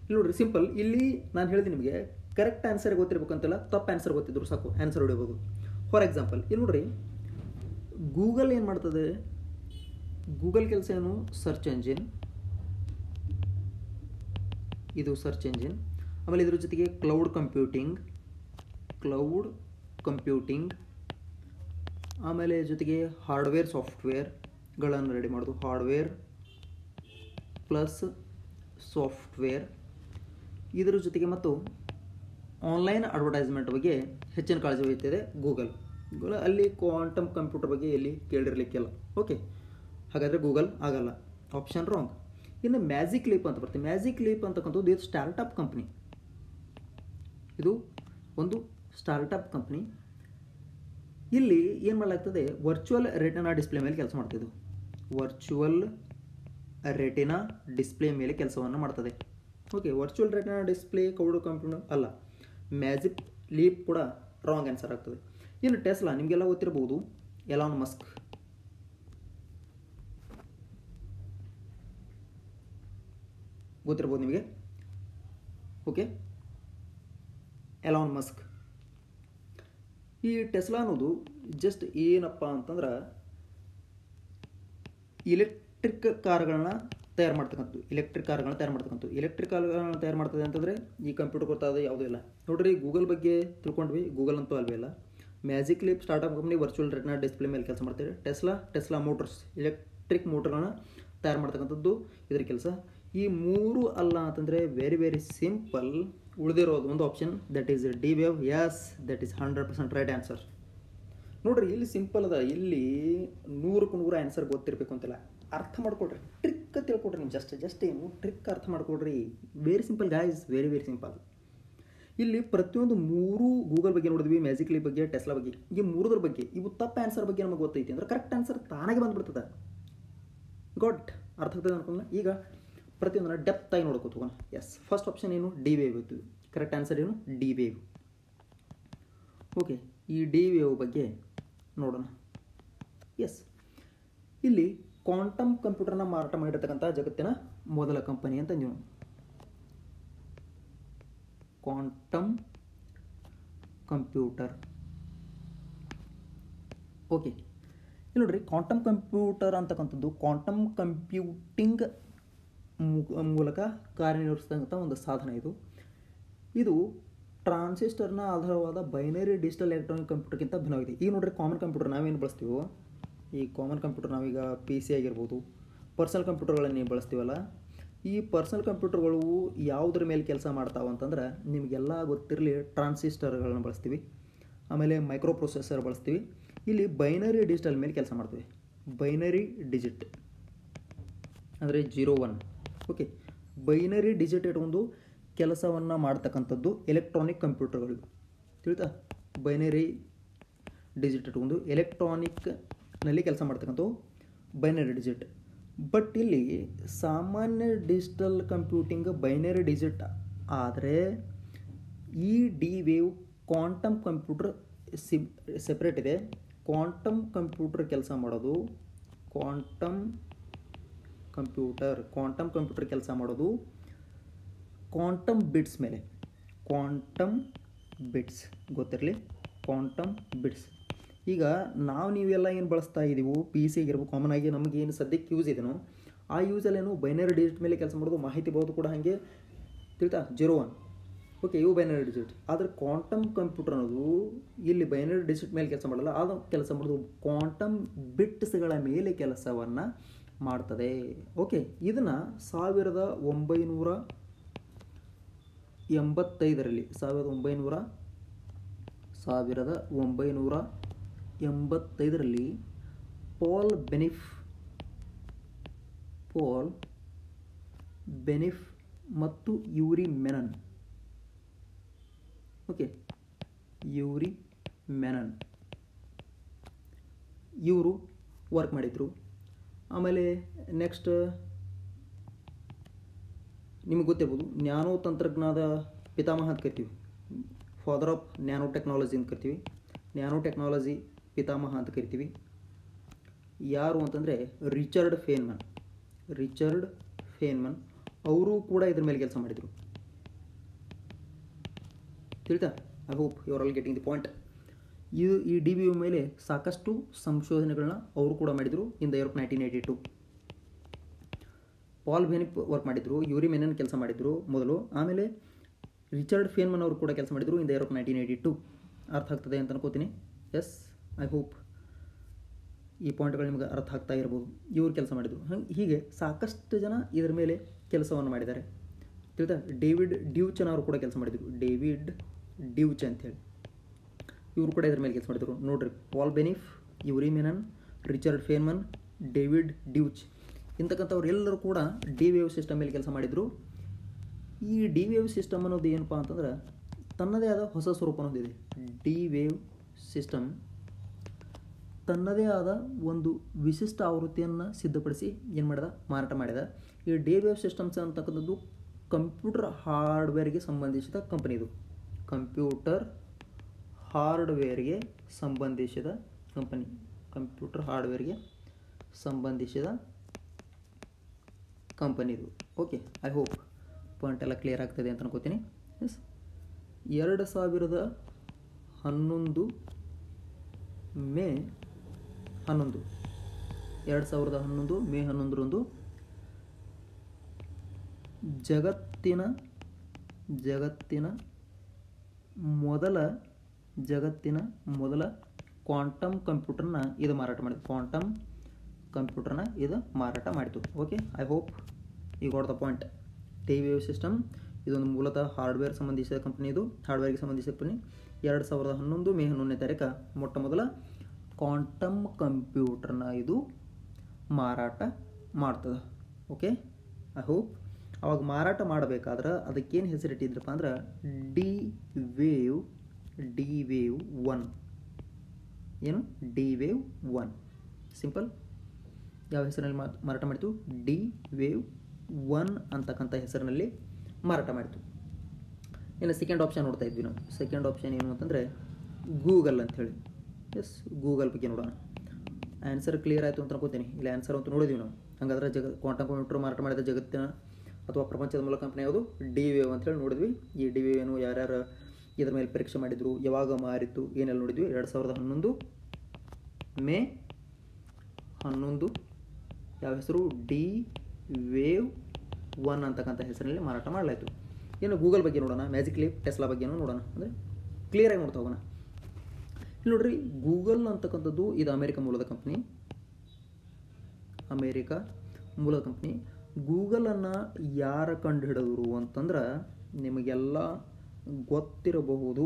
S1: ಇಲ್ಲಿ ನೋಡ್ರಿ, ಸಿಂಪಲ್. ಇಲ್ಲಿ ನಾನು ಹೇಳಿದೆ ನಿಮಗೆ ಕರೆಕ್ಟ್ ಆನ್ಸರ್ ಗೊತ್ತಿರ್ಬೇಕಂತಿಲ್ಲ, ತಪ್ಪು ಆನ್ಸರ್ ಗೊತ್ತಿದ್ರು ಸಾಕು ಆನ್ಸರ್ ಹೊಡಿಬೋದು. ಫಾರ್ ಎಕ್ಸಾಂಪಲ್ ಇಲ್ಲಿ ನೋಡ್ರಿ ಗೂಗಲ್ ಏನು ಮಾಡ್ತದೆ? ಗೂಗಲ್ ಕೆಲಸ ಏನು? ಸರ್ಚ್ ಎಂಜಿನ್ ಇದು ಸರ್ಚ್ ಎಂಜಿನ್ ಆಮೇಲೆ ಇದ್ರ ಜೊತೆಗೆ ಕ್ಲೌಡ್ ಕಂಪ್ಯೂಟಿಂಗ್ ಕ್ಲೌಡ್ ಕಂಪ್ಯೂಟಿಂಗ್ ಆಮೇಲೆ ಜೊತೆಗೆ ಹಾರ್ಡ್ವೇರ್ ಸಾಫ್ಟ್ವೇರ್ಗಳನ್ನು ರೆಡಿ ಮಾಡೋದು. Hardware plus software. ಇದರ ಜೊತೆಗೆ ಮತ್ತು ಆನ್ಲೈನ್ ಅಡ್ವರ್ಟೈಸ್ಮೆಂಟ್ ಬಗ್ಗೆ ಹೆಚ್ಚಿನ ಕಾಳಜಿ ವಹಿಸ್ತಿದೆ ಗೂಗಲ್. ಗೂಗಲ್ ಅಲ್ಲಿ ಕ್ವಾಂಟಮ್ ಕಂಪ್ಯೂಟರ್ ಬಗ್ಗೆ ಎಲ್ಲಿ ಕೇಳಿರಲಿಕ್ಕಿಲ್ಲ. ಓಕೆ. ಹಾಗಾದರೆ ಗೂಗಲ್ ಆಗಲ್ಲ. Option wrong. ಇನ್ನು ಮ್ಯಾಜಿಕ್ ಲೀಪ್ ಅಂತ ಬರ್ತದೆ ಮ್ಯಾಜಿಕ್ ಲೀಪ್ ಅಂತಕ್ಕಂಥದ್ದು ಇದು ಸ್ಟಾರ್ಟಪ್ ಕಂಪ್ನಿ. ಇದು ಒಂದು ಸ್ಟಾರ್ಟಪ್ ಕಂಪ್ನಿ. ಇಲ್ಲಿ ಏನು ಮಾಡಲಾಗ್ತದೆ? ವರ್ಚುವಲ್ ರೆಟಿನಾ ಡಿಸ್ಪ್ಲೇ ಮೇಲೆ ಕೆಲಸ ಮಾಡ್ತಿದ್ದು. ವರ್ಚುವಲ್ ರೆಟಿನಾ ಡಿಸ್ಪ್ಲೇ ಮೇಲೆ ಕೆಲಸವನ್ನು ಮಾಡ್ತದೆ. ಓಕೆ ವರ್ಚುವಲ್ ರೆಟಿನಾ ಡಿಸ್ಪ್ಲೇ ಕೌಡು ಕಂಪ್ಯೂಟರ್ ಅಲ್ಲ ಮ್ಯಾಜಿಕ್ ಲೀಪ್ ಕೂಡ ರಾಂಗ್ ಆನ್ಸರ್ ಆಗ್ತದೆ. ಇನ್ನು ಟೆಸ್ಲಾ ನಿಮಗೆಲ್ಲ ಗೊತ್ತಿರಬಹುದು ಎಲಾನ್ ಮಸ್ಕ್ ಗೊತ್ತಿರ್ಬೋದು ನಿಮಗೆ? ಓಕೆ ಎಲಾನ್ ಮಸ್ಕ್ ಈ ಟೆಸ್ಲಾ ಅನ್ನೋದು ಜಸ್ಟ್ ಏನಪ್ಪ ಅಂತಂದ್ರೆ ಇಲೆಕ್ಟ್ರಿಕ್ ಕಾರ್ಗಳನ್ನ ತಯಾರು ಮಾಡ್ತಕ್ಕಂಥದ್ದು ಎಲೆಕ್ಟ್ರಿಕ್ ಕಾರ್ಗಳನ್ನ ತಯಾರು ಮಾಡ್ತಕ್ಕಂಥದ್ದು. ಎಲೆಕ್ಟ್ರಿಕ್ ಕಾರ್ಗಳನ್ನ ತಯಾರು ಮಾಡ್ತದೆ ಅಂತಂದರೆ ಈ ಕಂಪ್ಯೂಟರ್ ಗೊತ್ತಾದ ಯಾವುದೂ ಇಲ್ಲ. ನೋಡ್ರಿ ಗೂಗಲ್ ಬಗ್ಗೆ ತಿಳ್ಕೊಂಡ್ವಿ ಗೂಗಲ್ ಅಂತೂ ಅಲ್ವೇ ಇಲ್ಲ. Magic Leap startup company virtual retina display ಮೇಲೆ ಕೆಲಸ ಮಾಡ್ತಾರೆ ಟೆಸ್ಲಾ ಟೆಸ್ಲಾ ಮೋಟರ್ಸ್ ಎಲೆಕ್ಟ್ರಿಕ್ ಮೋಟರ್ಗಳನ್ನ ತಯಾರು ಮಾಡ್ತಕ್ಕಂಥದ್ದು ಇದರ ಕೆಲಸ. ಈ ಮೂರು ಅಲ್ಲ ಅಂತಂದರೆ ವೆರಿ ವೆರಿ ಸಿಂಪಲ್ ಉಳಿದಿರೋದು ಒಂದು option that is D Wave yes that is hundred percent right answer ನೋಡ್ರಿ, ಇಲ್ಲಿ ಸಿಂಪಲ್ ಅದ. ಇಲ್ಲಿ ನೂರಕ್ಕೆ ನೂರು ಆನ್ಸರ್ ಗೊತ್ತಿರಬೇಕು ಅಂತಿಲ್ಲ. ಅರ್ಥ ಮಾಡ್ಕೊಡ್ರಿ ಟ್ರಿಕ್ ತಿಳ್ಕೊಡ್ರಿ ನೀವು ಜಸ್ಟ್ ಜಸ್ಟ್ ಏನು ಟ್ರಿಕ್ ಅರ್ಥ ಮಾಡ್ಕೊಡ್ರಿ very simple guys very very simple ಇಲ್ಲಿ ಪ್ರತಿಯೊಂದು ಮೂರು ಗೂಗಲ್ ಬಗ್ಗೆ ನೋಡಿದ್ವಿ ಮ್ಯಾಜಿಕ್ಲಿ ಬಗ್ಗೆ ಟೆಸ್ಲಾ ಬಗ್ಗೆ. ಈ ಮೂರದ್ರ ಬಗ್ಗೆ ಇವು ತಪ್ಪು ಆನ್ಸರ್ ಬಗ್ಗೆ ನಮಗೆ ಗೊತ್ತೈತಿ ಅಂದ್ರೆ ಕರೆಕ್ಟ್ ಆನ್ಸರ್ ತಾನಾಗೆ ಬಂದ್ಬಿಡ್ತದೆ. ಗೊಡ್ ಅರ್ಥ ಆಗ್ತದೆ ಅನ್ಕೊಂಡ ಈಗ ಪ್ರತಿಯೊಂದನ್ನ ಡೆಪ್ತ್ ಆಗಿ ನೋಡ್ಕೋತೋಣ ಎಸ್ ಫಸ್ಟ್ ಆಪ್ಷನ್ ಏನು? ಡಿ ವೇವ್ ಇತ್ತು. ಕರೆಕ್ಟ್ ಆನ್ಸರ್ ಏನು? ಡಿ ವೇವ್ ಓಕೆ ಈ ಡಿ ವೇವ್ ಬಗ್ಗೆ ನೋಡೋಣ. ಎಸ್ ಇಲ್ಲಿ ಕ್ವಾಂಟಮ್ ಕಂಪ್ಯೂಟರ್ನ ಮಾರಾಟ ಮಾಡಿರ್ತಕ್ಕಂಥ ಜಗತ್ತಿನ ಮೊದಲ ಕಂಪನಿ ಅಂತ ನೀವು ಕ್ವಾಂಟಮ್ ಕಂಪ್ಯೂಟರ್. ಓಕೆ, ಇಲ್ಲಿ ನೋಡ್ರಿ ಕ್ವಾಂಟಮ್ ಕಂಪ್ಯೂಟರ್ ಅಂತಕ್ಕಂಥದ್ದು ಕ್ವಾಂಟಮ್ ಕಂಪ್ಯೂಟಿಂಗ್ ಮೂಲಕ ಕಾರ್ಯನಿರ್ವಹಿಸ್ತಕ್ಕಂಥ ಒಂದು ಸಾಧನ ಇದು. ಇದು ಟ್ರಾನ್ಸಿಸ್ಟರ್ನ ಆಧಾರವಾದ ಬೈನರಿ ಡಿಜಿಟಲ್ ಎಲೆಕ್ಟ್ರಾನಿಕ್ ಕಂಪ್ಯೂಟರ್ಗಿಂತ ಭಿನ್ನವಾಗಿದೆ. ಈಗ ನೋಡ್ರಿ ಕಾಮನ್ ಕಂಪ್ಯೂಟರ್ ನಾವೇನು ಬಳಸ್ತೀವೋ ಈ ಕಾಮನ್ ಕಂಪ್ಯೂಟರ್ ನಾವೀಗ ಪಿ ಸಿ ಆಗಿರ್ಬೋದು ಪರ್ಸನಲ್ ಕಂಪ್ಯೂಟರ್ಗಳನ್ನು ಬಳಸ್ತೀವಲ್ಲ, ಈ ಪರ್ಸನಲ್ ಕಂಪ್ಯೂಟರ್ಗಳು ಯಾವುದ್ರ ಮೇಲೆ ಕೆಲಸ ಮಾಡ್ತಾವೆ ಅಂತಂದ್ರೆ ನಿಮಗೆಲ್ಲ ಗೊತ್ತಿರಲಿ ಟ್ರಾನ್ಸಿಸ್ಟರ್ಗಳನ್ನ ಬಳಸ್ತೀವಿ, ಆಮೇಲೆ ಮೈಕ್ರೋ ಪ್ರೊಸೆಸರ್ ಬಳಸ್ತೀವಿ, ಇಲ್ಲಿ ಬೈನರಿ ಡಿಜಿಟಲ್ ಮೇಲೆ ಕೆಲಸ ಮಾಡ್ತೀವಿ. ಬೈನರಿ ಡಿಜಿಟ್ ಅಂದರೆ zero one okay binary digit ಇಟ್ಕೊಂಡು ಕೆಲಸವನ್ನು ಮಾಡ್ತಕ್ಕಂಥದ್ದು ಎಲೆಕ್ಟ್ರಾನಿಕ್ ಕಂಪ್ಯೂಟರ್ಗಳು ತಿಳಿತಾ? ಬೈನರಿ ಡಿಜಿಟ್ ಇಟ್ಕೊಂಡು ಎಲೆಕ್ಟ್ರಾನಿಕ್ನಲ್ಲಿ ಕೆಲಸ ಮಾಡ್ತಕ್ಕಂಥವು ಬೈನರಿ ಡಿಜಿಟ್ ಬಟ್ ಇಲ್ಲಿ ಸಾಮಾನ್ಯ ಡಿಜಿಟಲ್ ಕಂಪ್ಯೂಟಿಂಗ್ ಬೈನರಿ ಡಿಜಿಟ್ ಆದರೆ ಈ ಡಿ ವೇವ್ ಕ್ವಾಂಟಮ್ ಕಂಪ್ಯೂಟರ್ ಸಿ ಸೆಪ್ರೇಟ್ ಇದೆ. ಕ್ವಾಂಟಮ್ ಕಂಪ್ಯೂಟರ್ ಕೆಲಸ ಮಾಡೋದು ಕ್ವಾಂಟಮ್ ಕಂಪ್ಯೂಟರ್ ಕ್ವಾಂಟಮ್ ಕಂಪ್ಯೂಟರ್ ಕೆಲಸ ಮಾಡೋದು ಕ್ವಾಂಟಮ್ ಬಿಟ್ಸ್ ಮೇಲೆ. ಕ್ವಾಂಟಮ್ ಬಿಟ್ಸ್ ಗೊತ್ತಿರಲಿ? ಕ್ವಾಂಟಮ್ ಬಿಟ್ಸ್ ಈಗ ನಾವು ನೀವೆಲ್ಲ ಏನು ಬಳಸ್ತಾ ಇದ್ದೀವಿ ಪಿ ಸಿ ಆಗಿರ್ಬೋದು ಕಾಮನ್ ಆಗಿ ನಮಗೆ ಏನು ಸದ್ಯಕ್ಕೆ ಯೂಸ್ ಇದೆನೋ, ಆ ಯೂಸಲ್ಲೇನು ಬೈನರಿ ಡಿಜಿಟ್ ಮೇಲೆ ಕೆಲಸ ಮಾಡೋದು ಮಾಹಿತಿ ಬಹುದು ಕೂಡ ಹಾಗೆ ತಿಳಿತಾ? ಜೀರೋ ಒನ್ ಓಕೆ ಇವು ಬೈನರಿ ಡಿಜಿಟ್ ಆದರೆ ಕ್ವಾಂಟಮ್ ಕಂಪ್ಯೂಟರ್ ಅನ್ನೋದು ಇಲ್ಲಿ ಬೈನರಿ ಡಿಜಿಟ್ ಮೇಲೆ ಕೆಲಸ ಮಾಡಲ್ಲ, ಅದು ಕೆಲಸ ಮಾಡೋದು ಕ್ವಾಂಟಮ್ ಬಿಟ್ಸ್ಗಳ ಮೇಲೆ ಕೆಲಸವನ್ನು ಮಾಡ್ತದೆ. ಓಕೆ ಇದನ್ನು ಸಾವಿರದ ಒಂಬೈನೂರ ಎಂಬತ್ತೈದರಲ್ಲಿ, ಸಾವಿರದ ಒಂಬೈನೂರ ಸಾವಿರದ ಒಂಬೈನೂರ ಎಂಬತ್ತೈದರಲ್ಲಿ ಪಾಲ್ ಬೆನಿಫ್ ಪಾಲ್ ಬೆನಿಫ್ ಮತ್ತು Yuri Manin okay Yuri Manin ಇವರು ವರ್ಕ್ ಮಾಡಿದರು. ಆಮೇಲೆ ನೆಕ್ಸ್ಟ್ ನಿಮಗೆ ಗೊತ್ತಿರ್ಬೋದು, ನ್ಯಾನೋ ತಂತ್ರಜ್ಞಾನದ ಪಿತಾಮಹ ಅಂತ ಕರಿತೀವಿ. ಫಾದರ್ ಆಫ್ ನ್ಯಾನೋ ಟೆಕ್ನಾಲಜಿ ಅಂತ ಕರಿತೀವಿ. ನ್ಯಾನೋ ಟೆಕ್ನಾಲಜಿ ಪಿತಾಮಹ ಅಂತ ಕರಿತೀವಿ. ಯಾರು ಅಂತಂದರೆ ರಿಚರ್ಡ್ ಫೇನ್ಮನ್. ರಿಚರ್ಡ್ ಫೇನ್ಮನ್ ಅವರು ಕೂಡ ಇದ್ರ ಮೇಲೆ ಕೆಲಸ ಮಾಡಿದರು. ತಿಳಿತಾ? I hope you are all getting the point ಇದು ಈ ಡಿ ಬಿ ಯು ಮೇಲೆ ಸಾಕಷ್ಟು ಸಂಶೋಧನೆಗಳನ್ನ ಅವರು ಕೂಡ ಮಾಡಿದರು in the year nineteen eighty two Paul Benioff work ಮಾಡಿದರು ಯೂರಿ ಮೆನನ್ ಕೆಲಸ ಮಾಡಿದರು ಮೊದಲು, ಆಮೇಲೆ ರಿಚರ್ಡ್ ಫೇನ್ಮನ್ ಅವರು ಕೂಡ ಕೆಲಸ ಮಾಡಿದರು in the year nineteen eighty two ಅರ್ಥ ಆಗ್ತದೆ ಅಂತ ಅನ್ಕೋತೀನಿ. ಎಸ್ ಐ ಹೋಪ್ ಈ ಪಾಯಿಂಟ್ಗಳು ನಿಮಗೆ ಅರ್ಥ ಆಗ್ತಾ ಇರ್ಬೋದು. ಇವರು ಕೆಲಸ ಮಾಡಿದರು. ಹಂಗೆ ಹೀಗೆ ಸಾಕಷ್ಟು ಜನ ಇದರ ಮೇಲೆ ಕೆಲಸವನ್ನು ಮಾಡಿದ್ದಾರೆ. ತಿಳಿತಾ? ಡೇವಿಡ್ ಡ್ಯೂಚನ್ ಅವರು ಕೂಡ ಕೆಲಸ ಮಾಡಿದರು. ಡೇವಿಡ್ ಡ್ಯೂಚ್ ಅಂತೇಳಿ ಇವರು ಕೂಡ ಇದ್ರ ಮೇಲೆ ಕೆಲಸ ಮಾಡಿದರು. ನೋಡ್ರಿ, Paul Benioff, Yuri Manin, Richard Feynman David Deutsch. ಇಂತಕ್ಕಂಥವ್ರೆಲ್ಲರೂ ಕೂಡ ಡಿ ವೇವ್ ಸಿಸ್ಟಮ್ ಮೇಲೆ ಕೆಲಸ ಮಾಡಿದರು. ಈ ಡಿ ವೇವ್ ಸಿಸ್ಟಮ್ ಅನ್ನೋದು ಏನಪ್ಪ ಅಂತಂದ್ರೆ ತನ್ನದೇ ಆದ ಹೊಸ ಸ್ವರೂಪ ಅನ್ನೋದಿದೆ ಡಿ ವೇವ್ ಸಿಸ್ಟಮ್ ತನ್ನದೇ ಆದ ಒಂದು ವಿಶಿಷ್ಟ ಆವೃತ್ತಿಯನ್ನು ಸಿದ್ಧಪಡಿಸಿ ಏನು ಮಾಡಿದ ಮಾರಾಟ ಮಾಡಿದ ಈ ಡೇ ವೇವ್ ಸಿಸ್ಟಮ್ಸ್ ಅಂತಕ್ಕಂಥದ್ದು ಕಂಪ್ಯೂಟರ್ ಹಾರ್ಡ್ವೇರ್ಗೆ ಸಂಬಂಧಿಸಿದ ಕಂಪನಿ ಇದು. ಕಂಪ್ಯೂಟರ್ ಹಾರ್ಡ್ವೇರ್ಗೆ ಸಂಬಂಧಿಸಿದ ಕಂಪನಿ. ಕಂಪ್ಯೂಟರ್ ಹಾರ್ಡ್ವೇರ್ಗೆ ಸಂಬಂಧಿಸಿದ ಕಂಪನಿ ಇದು. ಓಕೆ, ಐ ಹೋಪ್ ಪಾಯಿಂಟ್ ಎಲ್ಲ ಕ್ಲಿಯರ್ ಆಗ್ತದೆ ಅಂತ ಅನ್ಕೋತೀನಿ. ಎಸ್. ಎರಡು ಸಾವಿರದ ಹನ್ನೊಂದು ಮೇ ಹನ್ನೊಂದು. ಎರಡು ಸಾವಿರದ ಹನ್ನೊಂದು, ಮೇ ಹನ್ನೊಂದರಂದು ಜಗತ್ತಿನ ಜಗತ್ತಿನ ಮೊದಲ ಜಗತ್ತಿನ ಮೊದಲ ಕ್ವಾಂಟಮ್ ಕಂಪ್ಯೂಟರ್ನ ಇದು ಮಾರಾಟ ಮಾಡಿತು ಕ್ವಾಂಟಮ್ ಕಂಪ್ಯೂಟರ್ನ ಇದು ಮಾರಾಟ ಮಾಡಿತು ಓಕೆ ಐ ಹೋಪ್ ಈ got the point T V system ಇದೊಂದು ಮೂಲತಃ ಹಾರ್ಡ್ವೇರ್ ಸಂಬಂಧಿಸಿದ ಕಂಪ್ನಿ ಇದು. ಹಾರ್ಡ್ವೇರ್ಗೆ ಸಂಬಂಧಿಸಿದ ಕಂಪನಿ ಎರಡು ಸಾವಿರದ ಹನ್ನೊಂದು, ಮೇ ಹನ್ನೊಂದನೇ ತಾರೀಕು ಮೊಟ್ಟ ಮೊದಲ ಕ್ವಾಂಟಮ್ ಕಂಪ್ಯೂಟರ್ನ ಇದು ಮಾರಾಟ ಮಾಡ್ತದೆ. ಓಕೆ ಐ ಹೋಪ್ ಅವಾಗ ಮಾರಾಟ ಮಾಡಬೇಕಾದ್ರೆ ಅದಕ್ಕೇನು ಹೆಸರಿಟ್ಟಿದ್ರಪ್ಪ ಅಂದ್ರೆ D Wave D Wave one ಏನು? ಡಿ ವೇವ್ ಒನ್ ಸಿಂಪಲ್ ಯಾವ ಹೆಸರಿನಲ್ಲಿ ಮಾರಾಟ ಮಾಡಿತು ಡಿ ವೇವ್ ಒನ್ ಅಂತಕ್ಕಂಥ ಹೆಸರಿನಲ್ಲಿ ಮಾರಾಟ ಮಾಡಿತು ಇನ್ನು ಸೆಕೆಂಡ್ ಆಪ್ಷನ್ ನೋಡ್ತಾ ಇದ್ವಿ ನಾವು. ಸೆಕೆಂಡ್ ಆಪ್ಷನ್ ಏನು ಅಂತಂದರೆ ಗೂಗಲ್ ಅಂಥೇಳಿ ಎಸ್ ಗೂಗಲ್ ಬಗ್ಗೆ ನೋಡೋಣ. ಆನ್ಸರ್ ಕ್ಲಿಯರ್ ಆಯಿತು ಅಂತ ಅನ್ಕೋತೀನಿ. ಇಲ್ಲಿ ಆನ್ಸರ್ ಅಂತ ನೋಡಿದ್ವಿ ನಾವು. ಹಾಗಾದ್ರೆ ಜಗ ಕ್ವಾಂಟಮ್ ಕಂಪ್ಯೂಟರ್ ಮಾರಾಟ ಮಾಡಿದ ಜಗತ್ತಿನ ಅಥವಾ ಪ್ರಪಂಚದ ಮೂಲ ಕಂಪ್ನಿ ಯಾವುದು? ಡಿ ವೇವ್ ಅಂತೇಳಿ ನೋಡಿದ್ವಿ. ಈ ಡಿ ವೇವ್ ಏನು ಯಾರ್ಯಾರು ಇದ್ರ ಮೇಲೆ ಪರೀಕ್ಷೆ ಮಾಡಿದ್ರು, ಯಾವಾಗ ಮಾರಿತ್ತು, ಏನೆಲ್ಲ ನೋಡಿದ್ವಿ. ಎರಡು ಸಾವಿರದ ಹನ್ನೊಂದು ಮೇ ಹನ್ನೊಂದು ಯಾವ ಹೆಸರು? ಡಿ ವೇವ್ ಒನ್ ಅಂತಕ್ಕಂಥ ಹೆಸರಿನಲ್ಲಿ ಮಾರಾಟ ಮಾಡಲಾಯಿತು. ಏನು ಗೂಗಲ್ ಬಗ್ಗೆ ನೋಡೋಣ. ಮ್ಯಾಜಿಕ್ ಟೆಸ್ಲಾ ಬಗ್ಗೆನೂ ನೋಡೋಣ. ಅಂದರೆ ಕ್ಲಿಯರಾಗಿ ನೋಡ್ತಾ ಹೋಗೋಣ. ನೋಡ್ರಿ ಗೂಗಲ್ ಅಂತಕ್ಕಂಥದ್ದು ಇದು ಅಮೇರಿಕ ಮೂಲದ ಕಂಪ್ನಿ ಅಮೇರಿಕ ಮೂಲದ ಕಂಪ್ನಿ ಗೂಗಲನ್ನು ಯಾರ ಕಂಡು ಹಿಡಿದ್ರು ಅಂತಂದ್ರೆ ನಿಮಗೆಲ್ಲ ಗೊತ್ತಿರಬಹುದು.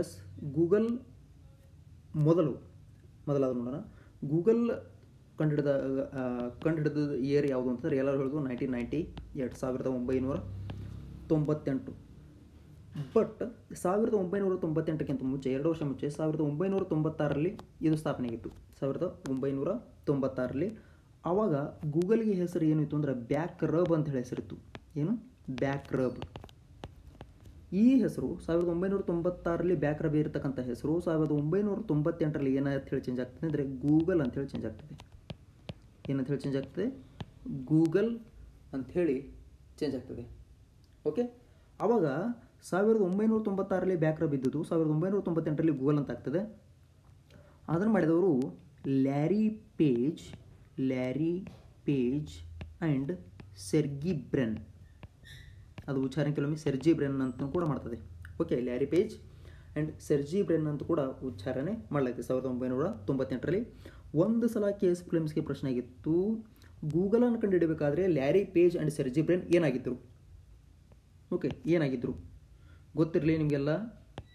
S1: ಎಸ್ ಗೂಗಲ್ ಮೊದಲು ಮೊದಲಾದ ನೋಡೋಣ. ಗೂಗಲ್ ಕಂಡುಹಿಡಿದ ಕಂಡು ಕಂಡುಹಿಡಿದ ಇಯರ್ ಯಾವುದು ಅಂತಂದ್ರೆ ಎಲ್ಲರೂ ಹೇಳಿದ್ರು ನೈನ್ಟೀನ್ ನೈಂಟಿ ಎರಡು ಸಾವಿರದ ಒಂಬೈನೂರ ತೊಂಬತ್ತೆಂಟು. ಬಟ್ ಸಾವಿರದ ಒಂಬೈನೂರ ತೊಂಬತ್ತೆಂಟಕ್ಕಿಂತ ಮುಂಚೆ, ಎರಡು ವರ್ಷ ಮುಂಚೆ, ಸಾವಿರದ ಒಂಬೈನೂರ ತೊಂಬತ್ತಾರರಲ್ಲಿ ಇದು ಸ್ಥಾಪನೆಯಾಗಿತ್ತು. ಸಾವಿರದ ಒಂಬೈನೂರ ತೊಂಬತ್ತಾರರಲ್ಲಿ ಆವಾಗ ಗೂಗಲ್ಗೆ ಹೆಸರು ಏನಿತ್ತು ಅಂದ್ರೆ ಬ್ಯಾಕ್ ರಬ್ ಅಂತ ಹೇಳಿ ಹೆಸರಿತ್ತು. ಏನು? BackRub. ಈ ಹೆಸರು ಸಾವಿರದ ಒಂಬೈನೂರ ಬ್ಯಾಕ್ ರಬ್ ಇರತಕ್ಕಂಥ ಹೆಸರು, ಸಾವಿರದ ಒಂಬೈನೂರ ತೊಂಬತ್ತೆಂಟರಲ್ಲಿ ಏನಂತ ಹೇಳಿ ಚೇಂಜ್ ಆಗ್ತದೆ ಅಂದರೆ ಗೂಗಲ್ ಅಂತ ಹೇಳಿ ಚೇಂಜ್ ಆಗ್ತದೆ. ಏನಂತ ಹೇಳಿ ಚೇಂಜ್ ಆಗ್ತದೆ? ಗೂಗಲ್ ಅಂಥೇಳಿ ಚೇಂಜ್ ಆಗ್ತದೆ. ಓಕೆ ಆವಾಗ ಸಾವಿರದ ಒಂಬೈನೂರ ತೊಂಬತ್ತಾರರಲ್ಲಿ ಬ್ಯಾಕ್ರಬ್ ಇದ್ದದ್ದು ಸಾವಿರದ ಒಂಬೈನೂರ ತೊಂಬತ್ತೆಂಟರಲ್ಲಿ ಗೂಗಲ್ ಅಂತ ಆಗ್ತದೆ. ಅದನ್ನು ಮಾಡಿದವರು Larry Page Larry Page and Sergey Brin. ಅದು ಉಚ್ಚಾರಣೆ ಕೆಲವೊಮ್ಮೆ ಸೆರ್ಜಿ ಬ್ರೆನ್ ಅಂತ ಕೂಡ ಮಾಡ್ತದೆ. Okay, Larry Page and Sergey Brin ಅಂತ ಕೂಡ ಉಚ್ಚಾರಣೆ ಮಾಡಲಾಗಿದೆ ಸಾವಿರದ ಒಂಬೈನೂರ ತೊಂಬತ್ತೆಂಟರಲ್ಲಿ. ಒಂದು ಸಲ ಕೆ ಎಸ್ ಫಿಲ್ಮ್ಸ್ಗೆ ಪ್ರಶ್ನೆ ಆಗಿತ್ತು. ಗೂಗಲನ್ನು ಕಂಡುಹಿಡಬೇಕಾದ್ರೆ Larry Page and Sergey Brin ಏನಾಗಿದ್ದರು? Okay, ಏನಾಗಿದ್ದರು? ಗೊತ್ತಿರಲಿ ನಿಮಗೆಲ್ಲ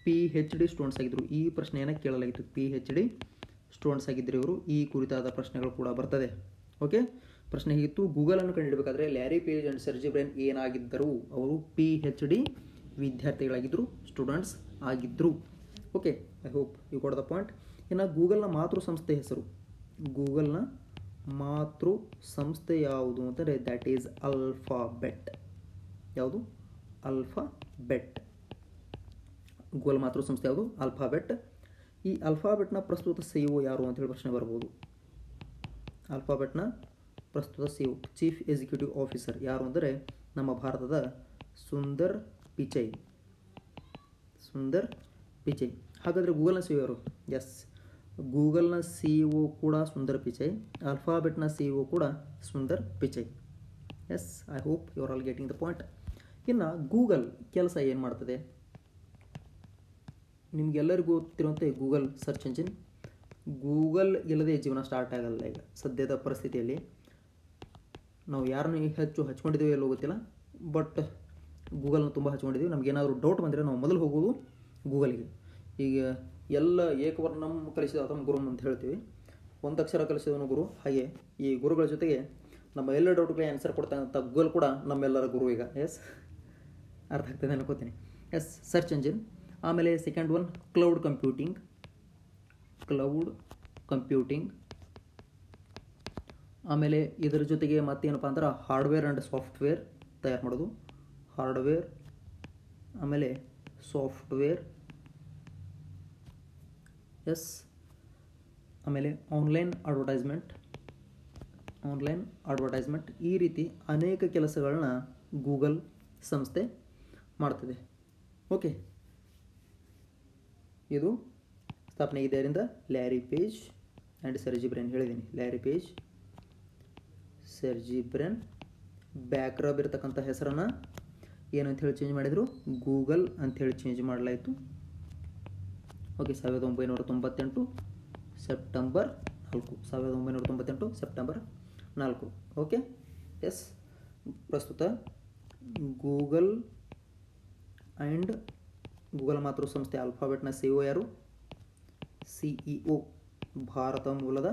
S1: ಪಿ ಹೆಚ್ ಡಿ ಸ್ಟೂಡೆಂಟ್ಸ್ ಆಗಿದ್ದರು ಈ ಪ್ರಶ್ನೆಯನ್ನು ಕೇಳಲಾಗಿತ್ತು. ಪಿ ಹೆಚ್ ಡಿ ಸ್ಟೂಡೆಂಟ್ಸ್ ಆಗಿದ್ದರೆ ಇವರು. ಈ ಕುರಿತಾದ ಪ್ರಶ್ನೆಗಳು ಕೂಡ ಬರ್ತದೆ. ಓಕೆ ಪ್ರಶ್ನೆ ಹೀಗಿತ್ತು. ಗೂಗಲನ್ನು ಕಂಡುಹಿಡಬೇಕಾದ್ರೆ Larry Page and Sergey Brin ಏನಾಗಿದ್ದರು? ಅವರು ಪಿ ಹೆಚ್ ಡಿ ವಿದ್ಯಾರ್ಥಿಗಳಾಗಿದ್ದರು ಸ್ಟೂಡೆಂಟ್ಸ್ ಆಗಿದ್ದರು okay I hope you got the point ಇನ್ನು ಗೂಗಲ್ನ ಮಾತೃ ಸಂಸ್ಥೆ ಹೆಸರು. ಗೂಗಲ್ನ ಮಾತೃ ಸಂಸ್ಥೆ ಯಾವುದು ಅಂತಂದರೆ ದ್ಯಾಟ್ ಈಸ್ ಅಲ್ಫಾಬೆಟ್ ಯಾವುದು? ಅಲ್ಫಾಬೆಟ್ ಗೂಗಲ್ ಮಾತೃ ಸಂಸ್ಥೆ ಯಾವುದು ಅಲ್ಫಾಬೆಟ್ ಈ ಅಲ್ಫಾಬೆಟ್ನ ಪ್ರಸ್ತುತ ಸಿ ಒ ಯಾರು ಅಂತೇಳಿ ಪ್ರಶ್ನೆ ಬರ್ಬೋದು. ಅಲ್ಫಾಬೆಟ್ನ ಪ್ರಸ್ತುತ C O chief executive officer ಯಾರು ಅಂದರೆ ನಮ್ಮ ಭಾರತದ ಸುಂದರ್ ಪಿಚೈ. ಸುಂದರ್ ಪಿಚೈ. ಹಾಗಾದರೆ ಗೂಗಲ್ನ ಸಿ ಒ ಯಾರು? ಎಸ್ ಗೂಗಲ್ನ ಸಿ ಒ ಕೂಡ ಸುಂದರ್ ಪಿಚೈ. ಅಲ್ಫಾಬೆಟ್ನ ಸಿ ಒ ಕೂಡ Sundar Pichai. Yes I hope you are all getting the point ಇನ್ನು ಗೂಗಲ್ ಕೆಲಸ ಏನು ಮಾಡ್ತದೆ? ನಿಮಗೆಲ್ಲರಿಗೂ ಗೊತ್ತಿರುವಂತೆ ಗೂಗಲ್ ಸರ್ಚ್ ಇಂಜಿನ್ ಗೂಗಲ್ ಇಲ್ಲದೆ ಜೀವನ ಸ್ಟಾರ್ಟ್ ಆಗಲ್ಲ ಈಗ. ಸದ್ಯದ ಪರಿಸ್ಥಿತಿಯಲ್ಲಿ ನಾವು ಯಾರನ್ನು ಹೆಚ್ಚು ಹಚ್ಕೊಂಡಿದ್ದೀವಿ ಎಲ್ಲೋ ಗೊತ್ತಿಲ್ಲ ಬಟ್ ಗೂಗಲ್ನ ತುಂಬ ಹಚ್ಕೊಂಡಿದ್ದೀವಿ. ನಮಗೇನಾದರೂ ಡೌಟ್ ಬಂದರೆ ನಾವು ಮೊದಲು ಹೋಗೋದು ಗೂಗಲ್ಗೆ ಈಗ ಎಲ್ಲ ಏಕವರ್ಣಂ ಕಲಿಸಿದ ಅಥವಾ ಗುರು ಅಂತ ಹೇಳ್ತೀವಿ. ಒಂದು ಅಕ್ಷರ ಕಲಿಸಿದವನು ಗುರು, ಹಾಗೆ ಈ ಗುರುಗಳ ಜೊತೆಗೆ ನಮ್ಮ ಎಲ್ಲ ಡೌಟ್ಗಳಿಗೆ ಆನ್ಸರ್ ಕೊಡ್ತಕ್ಕಂಥ ಗೂಗಲ್ ಕೂಡ ನಮ್ಮೆಲ್ಲರ ಗುರು ಈಗ. ಎಸ್ ಅರ್ಥ ಆಗ್ತದೆ ಅನ್ಕೋತೀನಿ. ಎಸ್ ಸರ್ಚ್ ಎಂಜಿನ್ ಆಮೇಲೆ second one cloud computing cloud computing ಆಮೇಲೆ ಇದರ ಜೊತೆಗೆ ಮತ್ತೇನಪ್ಪ ಅಂದ್ರೆ ಹಾರ್ಡ್ವೇರ್ ಆ್ಯಂಡ್ ಸಾಫ್ಟ್ವೇರ್ ತಯಾರು ಮಾಡೋದು. ಹಾರ್ಡ್ವೇರ್ ಆಮೇಲೆ ಸಾಫ್ಟ್ವೇರ್ ಎಸ್ ಆಮೇಲೆ ಆನ್ಲೈನ್ ಅಡ್ವರ್ಟೈಸ್ಮೆಂಟ್ ಆನ್ಲೈನ್ ಅಡ್ವರ್ಟೈಸ್ಮೆಂಟ್ ಈ ರೀತಿ ಅನೇಕ ಕೆಲಸಗಳನ್ನ ಗೂಗಲ್ ಸಂಸ್ಥೆ ಮಾಡ್ತದೆ. ಓಕೆ ಇದು ಸ್ಥಾಪನೆ ಇದರಿಂದ Larry Page and Sergey Brin ಹೇಳಿದ್ದೀನಿ Larry Page, Sergey Brin BackRub ಇರತಕ್ಕಂಥ ಹೆಸರನ್ನು ಏನಂತ ಹೇಳಿ ಚೇಂಜ್ ಮಾಡಿದರು? ಗೂಗಲ್ ಅಂಥೇಳಿ ಚೇಂಜ್ ಮಾಡಲಾಯಿತು. ಓಕೆ ಸಾವಿರದ ಒಂಬೈನೂರ ತೊಂಬತ್ತೆಂಟು ಸೆಪ್ಟೆಂಬರ್ ನಾಲ್ಕು. ಸಾವಿರದ ಒಂಬೈನೂರ ತೊಂಬತ್ತೆಂಟು ಸೆಪ್ಟೆಂಬರ್ ನಾಲ್ಕು. ಓಕೆ ಎಸ್ ಪ್ರಸ್ತುತ ಗೂಗಲ್ ಆ್ಯಂಡ್ ಗೂಗಲ್ ಮಾತೃ ಸಂಸ್ಥೆ ಆಲ್ಫಾಬೆಟ್ನ ಸಿ ಒ ಯಾರು? ಸಿ ಇ ಒ ಭಾರತ ಮೂಲದ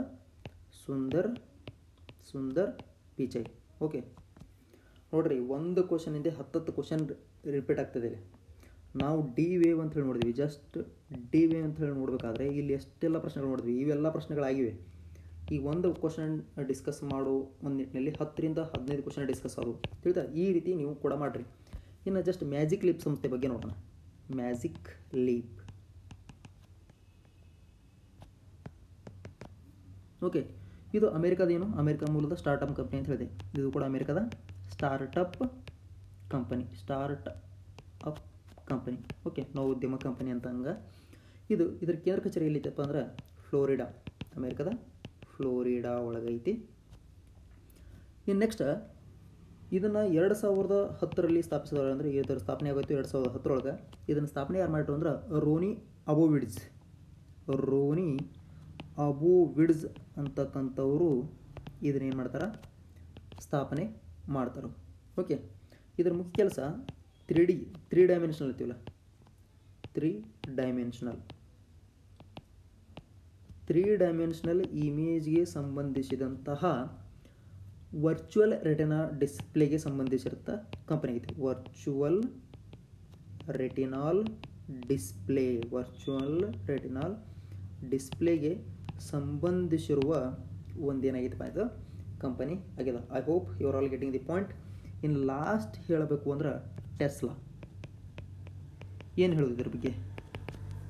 S1: ಸುಂದರ್ ಸುಂದರ್ ಪಿಚೈ. ಓಕೆ ನೋಡ್ರಿ, ಒಂದು ಕ್ವಶನಿಂದ ಹತ್ತತ್ತು ಕ್ವಶನ್ ರಿಪೀಟ್ ಆಗ್ತದೆ ಇಲ್ಲಿ ನಾವು ಡಿ ವೇವ್ ಅಂತ ಹೇಳಿ ನೋಡಿದ್ವಿ. ಜಸ್ಟ್ ಡಿ ವೇವ್ ಅಂತ ಹೇಳಿ ನೋಡಬೇಕಾದ್ರೆ ಇಲ್ಲಿ ಎಷ್ಟೆಲ್ಲ ಪ್ರಶ್ನೆಗಳು ನೋಡಿದ್ವಿ. ಇವೆಲ್ಲ ಪ್ರಶ್ನೆಗಳಾಗಿವೆ. ಈ ಒಂದು ಕ್ವಶನ್ ಡಿಸ್ಕಸ್ ಮಾಡೋ ಒಂದು ನಿಟ್ಟಿನಲ್ಲಿ ಹತ್ತರಿಂದ ಹದಿನೈದು ಕ್ವಶನ್ ಡಿಸ್ಕಸ್ ಆದವು. ತಿಳಿತಾ? ಈ ರೀತಿ ನೀವು ಕೂಡ ಮಾಡಿರಿ. ಇನ್ನು ಜಸ್ಟ್ ಮ್ಯಾಜಿಕ್ ಲಿಪ್ ಸಂಸ್ಥೆ ಬಗ್ಗೆ ನೋಡೋಣ. ಮ್ಯಾಜಿಕ್ ಲೀಪ್ ಓಕೆ ಇದು ಅಮೆರಿಕದ ಏನು? ಅಮೆರಿಕ ಮೂಲದ ಸ್ಟಾರ್ಟಪ್ ಕಂಪ್ನಿ ಅಂತ ಹೇಳಿದೆ. ಇದು ಕೂಡ ಅಮೆರಿಕದ startup company start up company okay ನವೋದ್ಯಮ ಕಂಪನಿ ಅಂತ ಹಂಗೆ. ಇದು ಇದರ ಕೇಂದ್ರ ಕಚೇರಿ ಎಲ್ಲಿತ್ತಪ್ಪ ಅಂದ್ರೆ ಫ್ಲೋರಿಡಾ ಅಮೆರಿಕದ ಫ್ಲೋರಿಡಾ ಒಳಗೈತಿ. ಇನ್ನು ನೆಕ್ಸ್ಟ್ ಇದನ್ನು ಎರಡು ಸಾವಿರದ ಹತ್ತರಲ್ಲಿ ಸ್ಥಾಪಿಸಿದವರು ಅಂದರೆ ಇದರ ಸ್ಥಾಪನೆ ಆಗೋಯ್ತು ಎರಡು ಸಾವಿರದ ಹತ್ತರೊಳಗೆ. ಇದನ್ನು ಸ್ಥಾಪನೆ ಯಾರು ಮಾಡಿದ್ರು ಅಂದ್ರೆ ರೋನಿ ಅಬೋವಿಡ್ಸ್ ರೋನಿ ಅಬೋವಿಡ್ಸ್ ಅಂತಕ್ಕಂಥವರು ಇದನ್ನೇನು ಮಾಡ್ತಾರೆ? ಸ್ಥಾಪನೆ ಮಾಡ್ತಾರೆ. ಓಕೆ ಇದರ ಮುಖ್ಯ ಕೆಲಸ ತ್ರೀ ಡಿ ತ್ರೀ ಡೈಮೆನ್ಷನಲ್ ಇರ್ತೀವಲ್ಲ ತ್ರೀ ಡೈಮೆನ್ಷನಲ್ ತ್ರೀ ಡೈಮೆನ್ಷನಲ್ ಇಮೇಜ್ಗೆ ಸಂಬಂಧಿಸಿದಂತಹ ವರ್ಚುವಲ್ ರೆಟಿನಾ ಡಿಸ್ಪ್ಲೇಗೆ ಸಂಬಂಧಿಸಿರುತ್ತ ಕಂಪನಿ ಐತಿ. Virtual retinal display virtual retinal ಡಿಸ್ಪ್ಲೇಗೆ ಸಂಬಂಧಿಸಿರುವ ಒಂದೇನಾಗಿತ್ತಪ್ಪ ಇದು? ಕಂಪನಿ ಆಗಿದೆ I hope you are all getting the point in last ಹೇಳಬೇಕು ಅಂದ್ರೆ ಟೆಸ್ಲಾ ಏನು ಹೇಳೋದು ಇದ್ರ ಬಗ್ಗೆ?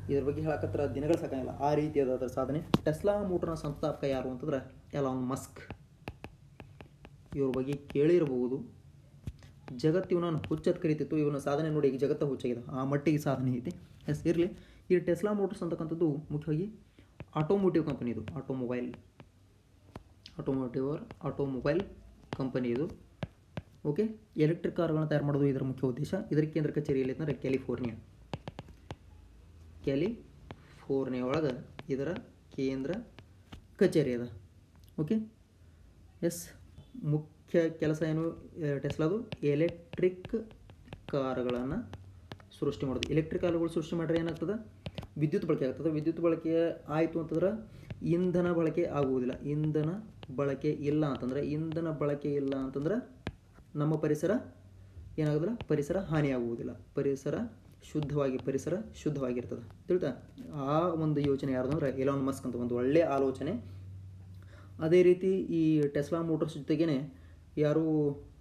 S1: ಇದ್ರ ಬಗ್ಗೆ ಹೇಳಕತ್ರ ದಿನಗಳು ಸಾಕಾಗಿಲ್ಲ. ಆ ರೀತಿಯಾದ ಅದರ ಸಾಧನೆ. ಟೆಸ್ಲಾ ಮೋಟರ್ನ ಸಂಸ್ಥಾಪಕ ಯಾರು ಅಂತಂದ್ರೆ ಎಲಾನ್ ಮಸ್ಕ್ ಇವ್ರ ಬಗ್ಗೆ ಕೇಳಿರಬಹುದು. ಜಗತ್ತು ಇವನನ್ನು ಹುಚ್ಚತ್ ಕರಿತಿತ್ತು. ಇವನ ಸಾಧನೆ ನೋಡಿ ಈಗ ಜಗತ್ತ ಹುಚ್ಚಾಗಿದೆ. ಆ ಮಟ್ಟಿಗೆ ಸಾಧನೆ ಐತಿ. ಎಸ್, ಇರಲಿ. ಈ ಟೆಸ್ಲಾ ಮೋಟರ್ಸ್ ಅಂತಕ್ಕಂಥದ್ದು ಮುಖ್ಯವಾಗಿ ಆಟೋಮೋಟಿವ್ ಕಂಪನಿ ಇದು. ಆಟೋಮೊಬೈಲ್ ಆಟೋಮೋಟಿವ್ ಆಟೋಮೊಬೈಲ್ ಕಂಪನಿ ಇದು. ಓಕೆ ಎಲೆಕ್ಟ್ರಿಕ್ ಕಾರ್ಗಳನ್ನು ತಯಾರು ಮಾಡೋದು ಇದರ ಮುಖ್ಯ ಉದ್ದೇಶ. ಇದರ ಕೇಂದ್ರ ಕಚೇರಿ ಎಲ್ಲಿ ಅಂದರೆ ಕ್ಯಾಲಿಫೋರ್ನಿಯಾ ಕ್ಯಾಲಿಫೋರ್ನಿಯಾ ಒಳಗೆ ಇದರ ಕೇಂದ್ರ ಕಚೇರಿ ಅದ. ಓಕೆ ಎಸ್ ಮುಖ್ಯ ಕೆಲಸ ಏನು ಟೆಸ್ಲಾದು ಎಲೆಕ್ಟ್ರಿಕ್ ಕಾರುಗಳನ್ನು ಸೃಷ್ಟಿ ಮಾಡೋದು. ಎಲೆಕ್ಟ್ರಿಕ್ ಕಾರುಗಳು ಸೃಷ್ಟಿ ಮಾಡಿದ್ರೆ ಏನಾಗ್ತದೆ? ವಿದ್ಯುತ್ ಬಳಕೆ ಆಗ್ತದೆ. ವಿದ್ಯುತ್ ಬಳಕೆ ಆಯಿತು ಅಂತಂದ್ರೆ ಇಂಧನ ಬಳಕೆ ಆಗುವುದಿಲ್ಲ. ಇಂಧನ ಬಳಕೆ ಇಲ್ಲ ಅಂತಂದ್ರೆ, ಇಂಧನ ಬಳಕೆ ಇಲ್ಲ ಅಂತಂದ್ರೆ ನಮ್ಮ ಪರಿಸರ ಏನಾಗೋದಿಲ್ಲ? ಪರಿಸರ ಹಾನಿಯಾಗುವುದಿಲ್ಲ. ಪರಿಸರ ಶುದ್ಧವಾಗಿ, ಪರಿಸರ ಶುದ್ಧವಾಗಿರ್ತದೆ. ತಿಳ್ತಾ? ಆ ಒಂದು ಯೋಚನೆ ಯಾರ್ದು ಅಂದ್ರೆ ಎಲಾನ್ ಮಸ್ಕ್ ಅಂತ ಒಂದು ಒಳ್ಳೆಯ ಆಲೋಚನೆ ಅದೇ ರೀತಿ ಈ ಟೆಸ್ಲಾ ಮೋಟರ್ಸ್ ಜೊತೆಗೇ ಯಾರು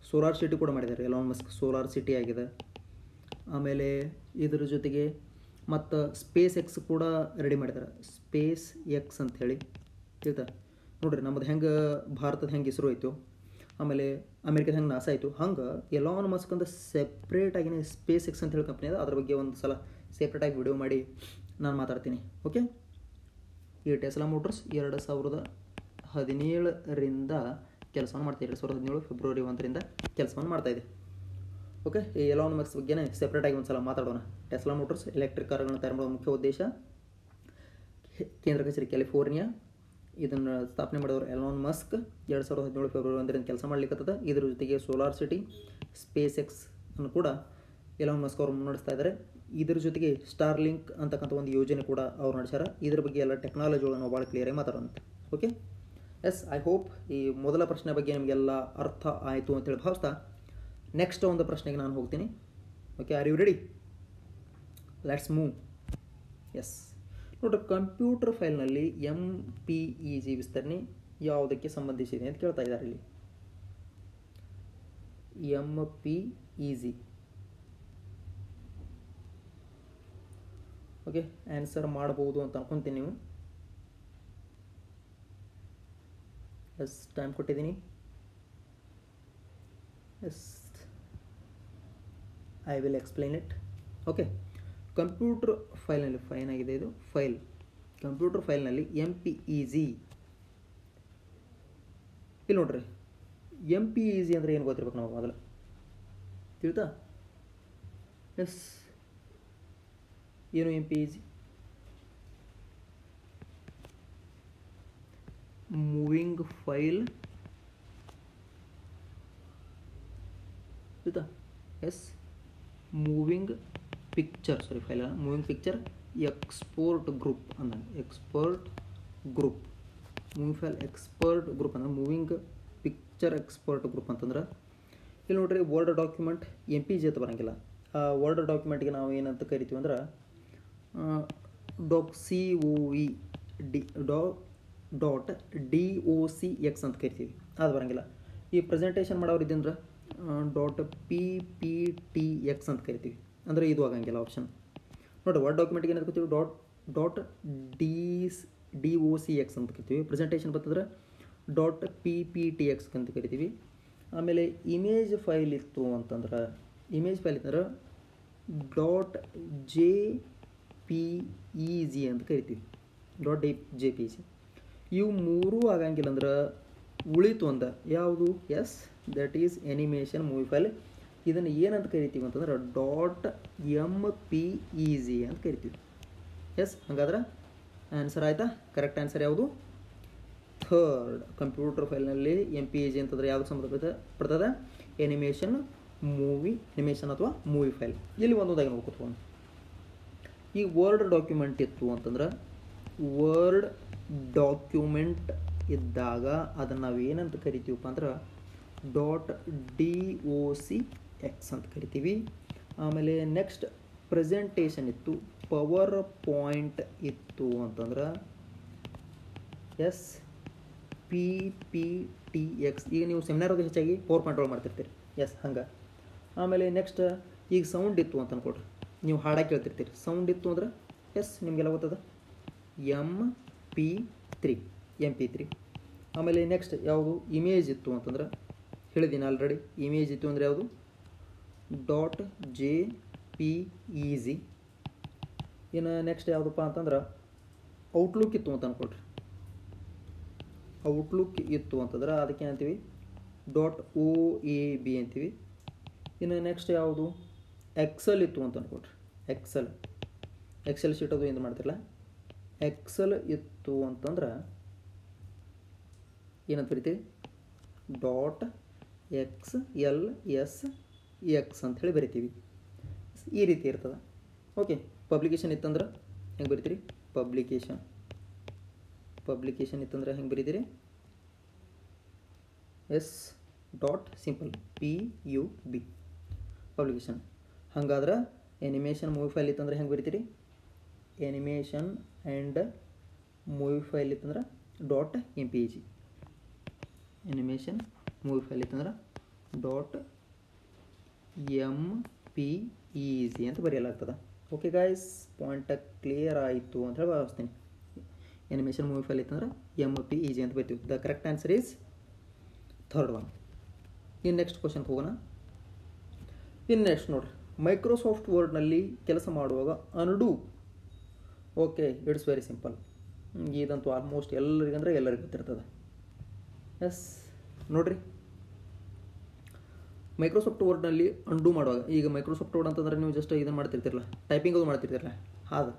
S1: ಸೋಲಾರ್ ಸಿಟಿ ಕೂಡ ಮಾಡಿದ್ದಾರೆ. ಎಲಾನ್ ಮಸ್ಕ್ ಸೋಲಾರ್ ಸಿಟಿ ಆಗಿದೆ. ಆಮೇಲೆ ಇದ್ರ ಜೊತೆಗೆ ಮತ್ತು ಸ್ಪೇಸ್ ಎಕ್ಸ್ ಕೂಡ ರೆಡಿ ಮಾಡಿದ್ದಾರೆ. ಸ್ಪೇಸ್ ಎಕ್ಸ್ ಅಂಥೇಳಿ ತಿಳ್ತಾ? ನೋಡ್ರಿ, ನಮ್ಮದು ಹೆಂಗೆ ಭಾರತದ ಹೆಂಗೆ ಹೆಸರು ಆಯಿತು ಆಮೇಲೆ ಅಮೇರಿಕದ ಹೆಂಗೆ ನಾಸ ಆಯಿತು. ಹಂಗೆ ಎಲೋನ್ ಮಸ್ಕ್ ಅಂತ ಸೆಪ್ರೇಟಾಗಿನೇ ಸ್ಪೇಸ್ ಎಕ್ಸ್ ಅಂತ ಹೇಳಿ ಕಂಪ್ನಿ ಅದ ಅದ್ರ ಬಗ್ಗೆ ಒಂದು ಸಲ ಸೆಪ್ರೇಟಾಗಿ ವಿಡಿಯೋ ಮಾಡಿ ನಾನು ಮಾತಾಡ್ತೀನಿ. ಓಕೆ ಈ ಟೆಸ್ಲಾ ಮೋಟರ್ಸ್ ಎರಡು ಸಾವಿರದ ಹದಿನೇಳರಿಂದ ಕೆಲಸವನ್ನು ಮಾಡ್ತಾ ಎರಡು ಸಾವಿರದ ಹದಿನೇಳು ಫೆಬ್ರವರಿ ಒಂದರಿಂದ ಕೆಲಸವನ್ನು ಮಾಡ್ತಾ ಇದೆ ಓಕೆ ಈ ಎಲಾನ್ ಮಸ್ಕ್ ಬಗ್ಗೆನೇ ಸೆಪ್ರೇಟಾಗಿ ಒಂದು ಸಲ ಮಾತಾಡೋಣ. ಟೆಸ್ಲಾ ಮೋಟರ್ಸ್ ಎಲೆಕ್ಟ್ರಿಕ್ ಕಾರ್ಗಳನ್ನು ತಯಾರು ಮಾಡುವ ಮುಖ್ಯ ಉದ್ದೇಶ ಕೇಂದ್ರ ಕಚೇರಿ ಕ್ಯಾಲಿಫೋರ್ನಿಯಾ ಇದನ್ನು ಸ್ಥಾಪನೆ ಮಾಡಿದವರು ಎಲಾನ್ ಮಸ್ಕ್ ಎರಡು ಸಾವಿರದ ಹದಿನೇಳು ಫೆಬ್ರವರಿ ಒಂದರಿಂದ ಕೆಲಸ ಮಾಡಲಿಕ್ಕತ್ತದ ಇದ್ರ ಜೊತೆಗೆ ಸೋಲಾರ್ ಸಿಟಿ ಸ್ಪೇಸ್ ಎಕ್ಸ್ ಅನ್ನು ಕೂಡ ಎಲಾನ್ ಮಸ್ಕ್ ಅವರು ಮುನ್ನಡೆಸ್ತಾ ಇದ್ದಾರೆ ಇದ್ರ ಜೊತೆಗೆ ಸ್ಟಾರ್ ಲಿಂಕ್ ಅಂತಕ್ಕಂಥ ಒಂದು ಯೋಜನೆ ಕೂಡ ಅವ್ರು ನಡೆಸ್ಯಾರ. ಇದ್ರ ಬಗ್ಗೆ ಎಲ್ಲ ಟೆಕ್ನಾಲಜಿಗಳನ್ನು ಭಾಳ ಕ್ಲಿಯರಾಗಿ ಮಾತಾಡೋಣ ಓಕೆ ಎಸ್ ಐ ಹೋಪ್ ಈ ಮೊದಲ ಪ್ರಶ್ನೆ ಬಗ್ಗೆ ನಿಮಗೆಲ್ಲ ಅರ್ಥ ಆಯಿತು ಅಂತೇಳಿ ಭಾವಿಸ್ತಾ ನೆಕ್ಸ್ಟ್ ಒಂದು ಪ್ರಶ್ನೆಗೆ ನಾನು ಹೋಗ್ತೀನಿ. Okay are you ready let's move yes ನೋಡ್ರಿ ಕಂಪ್ಯೂಟರ್ ಫೈಲ್ನಲ್ಲಿ ಎಂ ಪಿ ಇ ಜಿ ವಿಸ್ತರಣೆ ಯಾವುದಕ್ಕೆ ಸಂಬಂಧಿಸಿದೆ ಅಂತ ಕೇಳ್ತಾ ಇದ್ದಾರೆ ಇಲ್ಲಿ. M P E G okay answer ಮಾಡ್ಬೋದು ಅಂತ ಅನ್ಕೊಂತೀನಿ ನೀವು. ಎಸ್ ಟೈಮ್ ಕೊಟ್ಟಿದ್ದೀನಿ. Yes. I will explain it okay computer ಫೈಲ್ನಲ್ಲಿ ಫೈನ್ ಆಗಿದೆ ಇದು? ಫೈಲ್ ಕಂಪ್ಯೂಟರ್ ಫೈಲ್ನಲ್ಲಿ ಎಂ ಪಿ ಇ ಜಿ ಇಲ್ಲಿ ನೋಡ್ರಿ. ಎಂ ಪಿ ಇ ಜಿ ಅಂದರೆ ಏನು ಗೊತ್ತಿರ್ಬೇಕು ನಮಗೆ ಮೊದಲು? ತಿಳಿತಾ? ಎಸ್. ಏನು M P E G moving file ಆಯ್ತಾ yes moving picture sorry file moving picture export group ಅಂದ expert group moving file expert group ಅಂದ್ರೆ ಮೂವಿಂಗ್ ಪಿಕ್ಚರ್ ಎಕ್ಸ್ಪರ್ಟ್ ಗ್ರೂಪ್ ಅಂತಂದ್ರೆ, ಇಲ್ಲಿ ನೋಡ್ರಿ word document M P G ಅಂತ ಬರೋಂಗಿಲ್ಲ. ಆ ವರ್ಡ್ ಡಾಕ್ಯುಮೆಂಟ್ಗೆ ನಾವು ಏನಂತ ಕರಿತೀವಿ ಅಂದ್ರೆ doc C O E D ಡಾ dot D O C X ಅಂತ ಕರಿತೀವಿ. ಅದು ಬರೋಂಗಿಲ್ಲ. ಈ ಪ್ರೆಸೆಂಟೇಷನ್ ಮಾಡೋರು ಇದ್ದಂದ್ರೆ dot P P T X ಅಂತ ಕರಿತೀವಿ. ಅಂದರೆ ಇದು ಆಗಂಗಿಲ್ಲ ಆಪ್ಷನ್ ನೋಡಿ ವರ್ಡ್ ಡಾಕ್ಯುಮೆಂಟ್ಗೆ ಏನಂತ ಕರಿತೀವಿ? Dot dot D D O C X ಅಂತ ಕರಿತೀವಿ. Presentation ಬರ್ತಂದ್ರೆ dot P P T X ಅಂತ ಕರಿತೀವಿ. ಆಮೇಲೆ ಇಮೇಜ್ ಫೈಲ್ ಇತ್ತು ಅಂತಂದ್ರೆ ಇಮೇಜ್ ಫೈಲ್ ಇತ್ತಂದ್ರೆ dot J P E G ಅಂತ ಕರಿತೀವಿ. Dot D J P G ಇವು ಮೂರೂ ಆಗಂಗಿಲ್ಲ ಅಂದ್ರೆ ಉಳಿತು ಅಂದ ಯಾವುದು? Yes that is animation movie file ಇದನ್ನು ಏನಂತ ಕರಿತೀವಿ ಅಂತಂದ್ರೆ dot M P E G ಅಂತ ಕರಿತೀವಿ. ಎಸ್, ಹಾಗಾದ್ರೆ ಆನ್ಸರ್ ಆಯಿತಾ? ಕರೆಕ್ಟ್ ಆನ್ಸರ್ ಯಾವುದು? ಥರ್ಡ್ ಕಂಪ್ಯೂಟರ್ ಫೈಲ್ನಲ್ಲಿ ಎಂ ಪಿ ಇ ಜಿ ಅಂತಂದ್ರೆ ಯಾವ್ದು ಸಂಬಂಧಪಟ್ಟ ಪಡ್ತದೆ? ಎನಿಮೇಷನ್ ಮೂವಿ ಎನಿಮೇಷನ್ ಅಥವಾ ಮೂವಿ ಫೈಲ್ ಇಲ್ಲಿ ಒಂದೊಂದಾಗಿ ನೋಡ್ಕೊತ ಈ ವರ್ಡ್ ಡಾಕ್ಯುಮೆಂಟ್ ಇತ್ತು ಅಂತಂದ್ರೆ ವರ್ಡ್ ಡಾಕ್ಯುಮೆಂಟ್ ಇದ್ದಾಗ ಅದನ್ನು ನಾವು ಏನಂತ ಕರಿತೀವಪ್ಪ ಅಂದ್ರೆ dot D O C X ಅಂತ ಕರಿತೀವಿ. ಆಮೇಲೆ ನೆಕ್ಸ್ಟ್ ಪ್ರೆಸೆಂಟೇಷನ್ ಇತ್ತು, ಪವರ್ ಪಾಯಿಂಟ್ ಇತ್ತು ಅಂತಂದ್ರೆ yes P P T X. ಈಗ ನೀವು ಸೆಮಿನಾರ್ಗೆ ಹೆಚ್ಚಾಗಿ ಪವರ್ ಪಾಯಿಂಟ್ ಒಳಗೆ ಮಾಡ್ತಿರ್ತೀರಿ. ಎಸ್, ಹಂಗೆ. ಆಮೇಲೆ ನೆಕ್ಸ್ಟ್ ಈಗ ಸೌಂಡ್ ಇತ್ತು ಅಂತ ಅಂದ್ಕೊಡ್ರಿ ನೀವು ಹಾಡಾಗಿ ಕೇಳ್ತಿರ್ತೀರಿ. ಸೌಂಡ್ ಇತ್ತು ಅಂದ್ರೆ ಎಸ್, ನಿಮಗೆಲ್ಲ ಗೊತ್ತದ? M P three M P three ಆಮೇಲೆ ನೆಕ್ಸ್ಟ್ ಯಾವುದು? ಇಮೇಜ್ ಇತ್ತು ಅಂತಂದ್ರೆ ಹೇಳಿದ್ದೀನಿ ಆಲ್ರೆಡಿ ಇಮೇಜ್ ಇತ್ತು ಅಂದರೆ ಯಾವುದು? Dot J P E G ಇನ್ನು ನೆಕ್ಸ್ಟ್ ಯಾವುದಪ್ಪ ಅಂತಂದ್ರೆ ಔಟ್ಲುಕ್ ಇತ್ತು ಅಂತ ಅಂದ್ಕೊಳ್ರಿ ಔಟ್ಲುಕ್ ಇತ್ತು ಅಂತಂದ್ರೆ ಅದಕ್ಕೆ ಅಂತೀವಿ? ಡಾಟ್ ಒ ಎ ಬಿ ಅಂತೀವಿ. ಇನ್ನು ನೆಕ್ಸ್ಟ್ ಯಾವುದು? ಎಕ್ಸಲ್ ಇತ್ತು ಅಂತ ಅಂದ್ಕೊಳ್ರಿ ಎಕ್ಸಲ್ ಎಕ್ಸೆಲ್ ಶೀಟ್ ಅದು ಏನು ಮಾಡ್ತಿರಲ್ಲ ಎಕ್ಸಲ್ ಇತ್ತು ಅಂತಂದ್ರೆ ಏನಂತ ಬರಿತೀವಿ? Dot X L S X ಅಂಥೇಳಿ ಬರಿತೀವಿ. ಈ ರೀತಿ ಇರ್ತದೆ. ಓಕೆ, ಪಬ್ಲಿಕೇಶನ್ ಇತ್ತಂದ್ರೆ ಹೆಂಗೆ ಬರಿತೀರಿ? ಪಬ್ಲಿಕೇಶನ್. ಪಬ್ಲಿಕೇಶನ್ ಇತ್ತಂದ್ರೆ ಹೆಂಗೆ ಬರೀತೀರಿ? Yes dot simple, P U B, publication. ಹಂಗಾದ್ರೆ ಎನಿಮೇಷನ್ ಮೂವಿ ಫೈಲ್ ಇತ್ತಂದ್ರೆ ಹೆಂಗೆ ಬರಿತೀರಿ? ಎನಿಮೇಷನ್ ಆ್ಯಂಡ್ ಮೂವಿ ಫೈಲ್ ಇತ್ತಂದ್ರೆ dot M P G animation movie file ಇತ್ತಂದ್ರೆ dot M P E G ಅಂತ ಬರೆಯಲಾಗ್ತದೆ. ಓಕೆ ಗಾಯ್ಸ್ ಪಾಯಿಂಟ್ ಕ್ಲಿಯರ್ ಆಯಿತು ಅಂತ ಹೇಳಿ ಭಾವಿಸ್ತೀನಿ. ಎನಿಮೇಷನ್ ಮೂವಿ ಫೈಲ್ ಇತ್ತಂದ್ರೆ ಎಂ ಪಿ ಈಜಿ ಅಂತ ಬರ್ತೀವಿ. The correct answer is third one ಇನ್ನು ನೆಕ್ಸ್ಟ್ ಕ್ವಶನ್ಗೆ ಹೋಗೋಣ. ಇನ್ನು ನೆಕ್ಸ್ಟ್ ನೋಡ್ರಿ. ಮೈಕ್ರೋಸಾಫ್ಟ್ ವರ್ಡ್ನಲ್ಲಿ ಕೆಲಸ ಮಾಡುವಾಗ undo okay, it's very simple. ಇದಂತೂ ಆಲ್ಮೋಸ್ಟ್ ಎಲ್ಲರಿಗಂದ್ರೆ ಎಲ್ಲರಿಗೂ ಗೊತ್ತಿರ್ತದೆ. ಎಸ್, ನೋಡ್ರಿ. ಮೈಕ್ರೋಸಾಫ್ಟ್ ವರ್ಡ್ನಲ್ಲಿ ಅಂಡು ಮಾಡುವಾಗ, ಈಗ ಮೈಕ್ರೋಸಾಫ್ಟ್ ವರ್ಡ್ ಅಂತಂದ್ರೆ ನೀವು ಜಸ್ಟ್ ಇದನ್ನು ಮಾಡ್ತಿರ್ತಿರಲ್ಲ ಟೈಪಿಂಗ್ ಅದು ಮಾಡ್ತಿರ್ತಿರಲ್ಲ ಅದು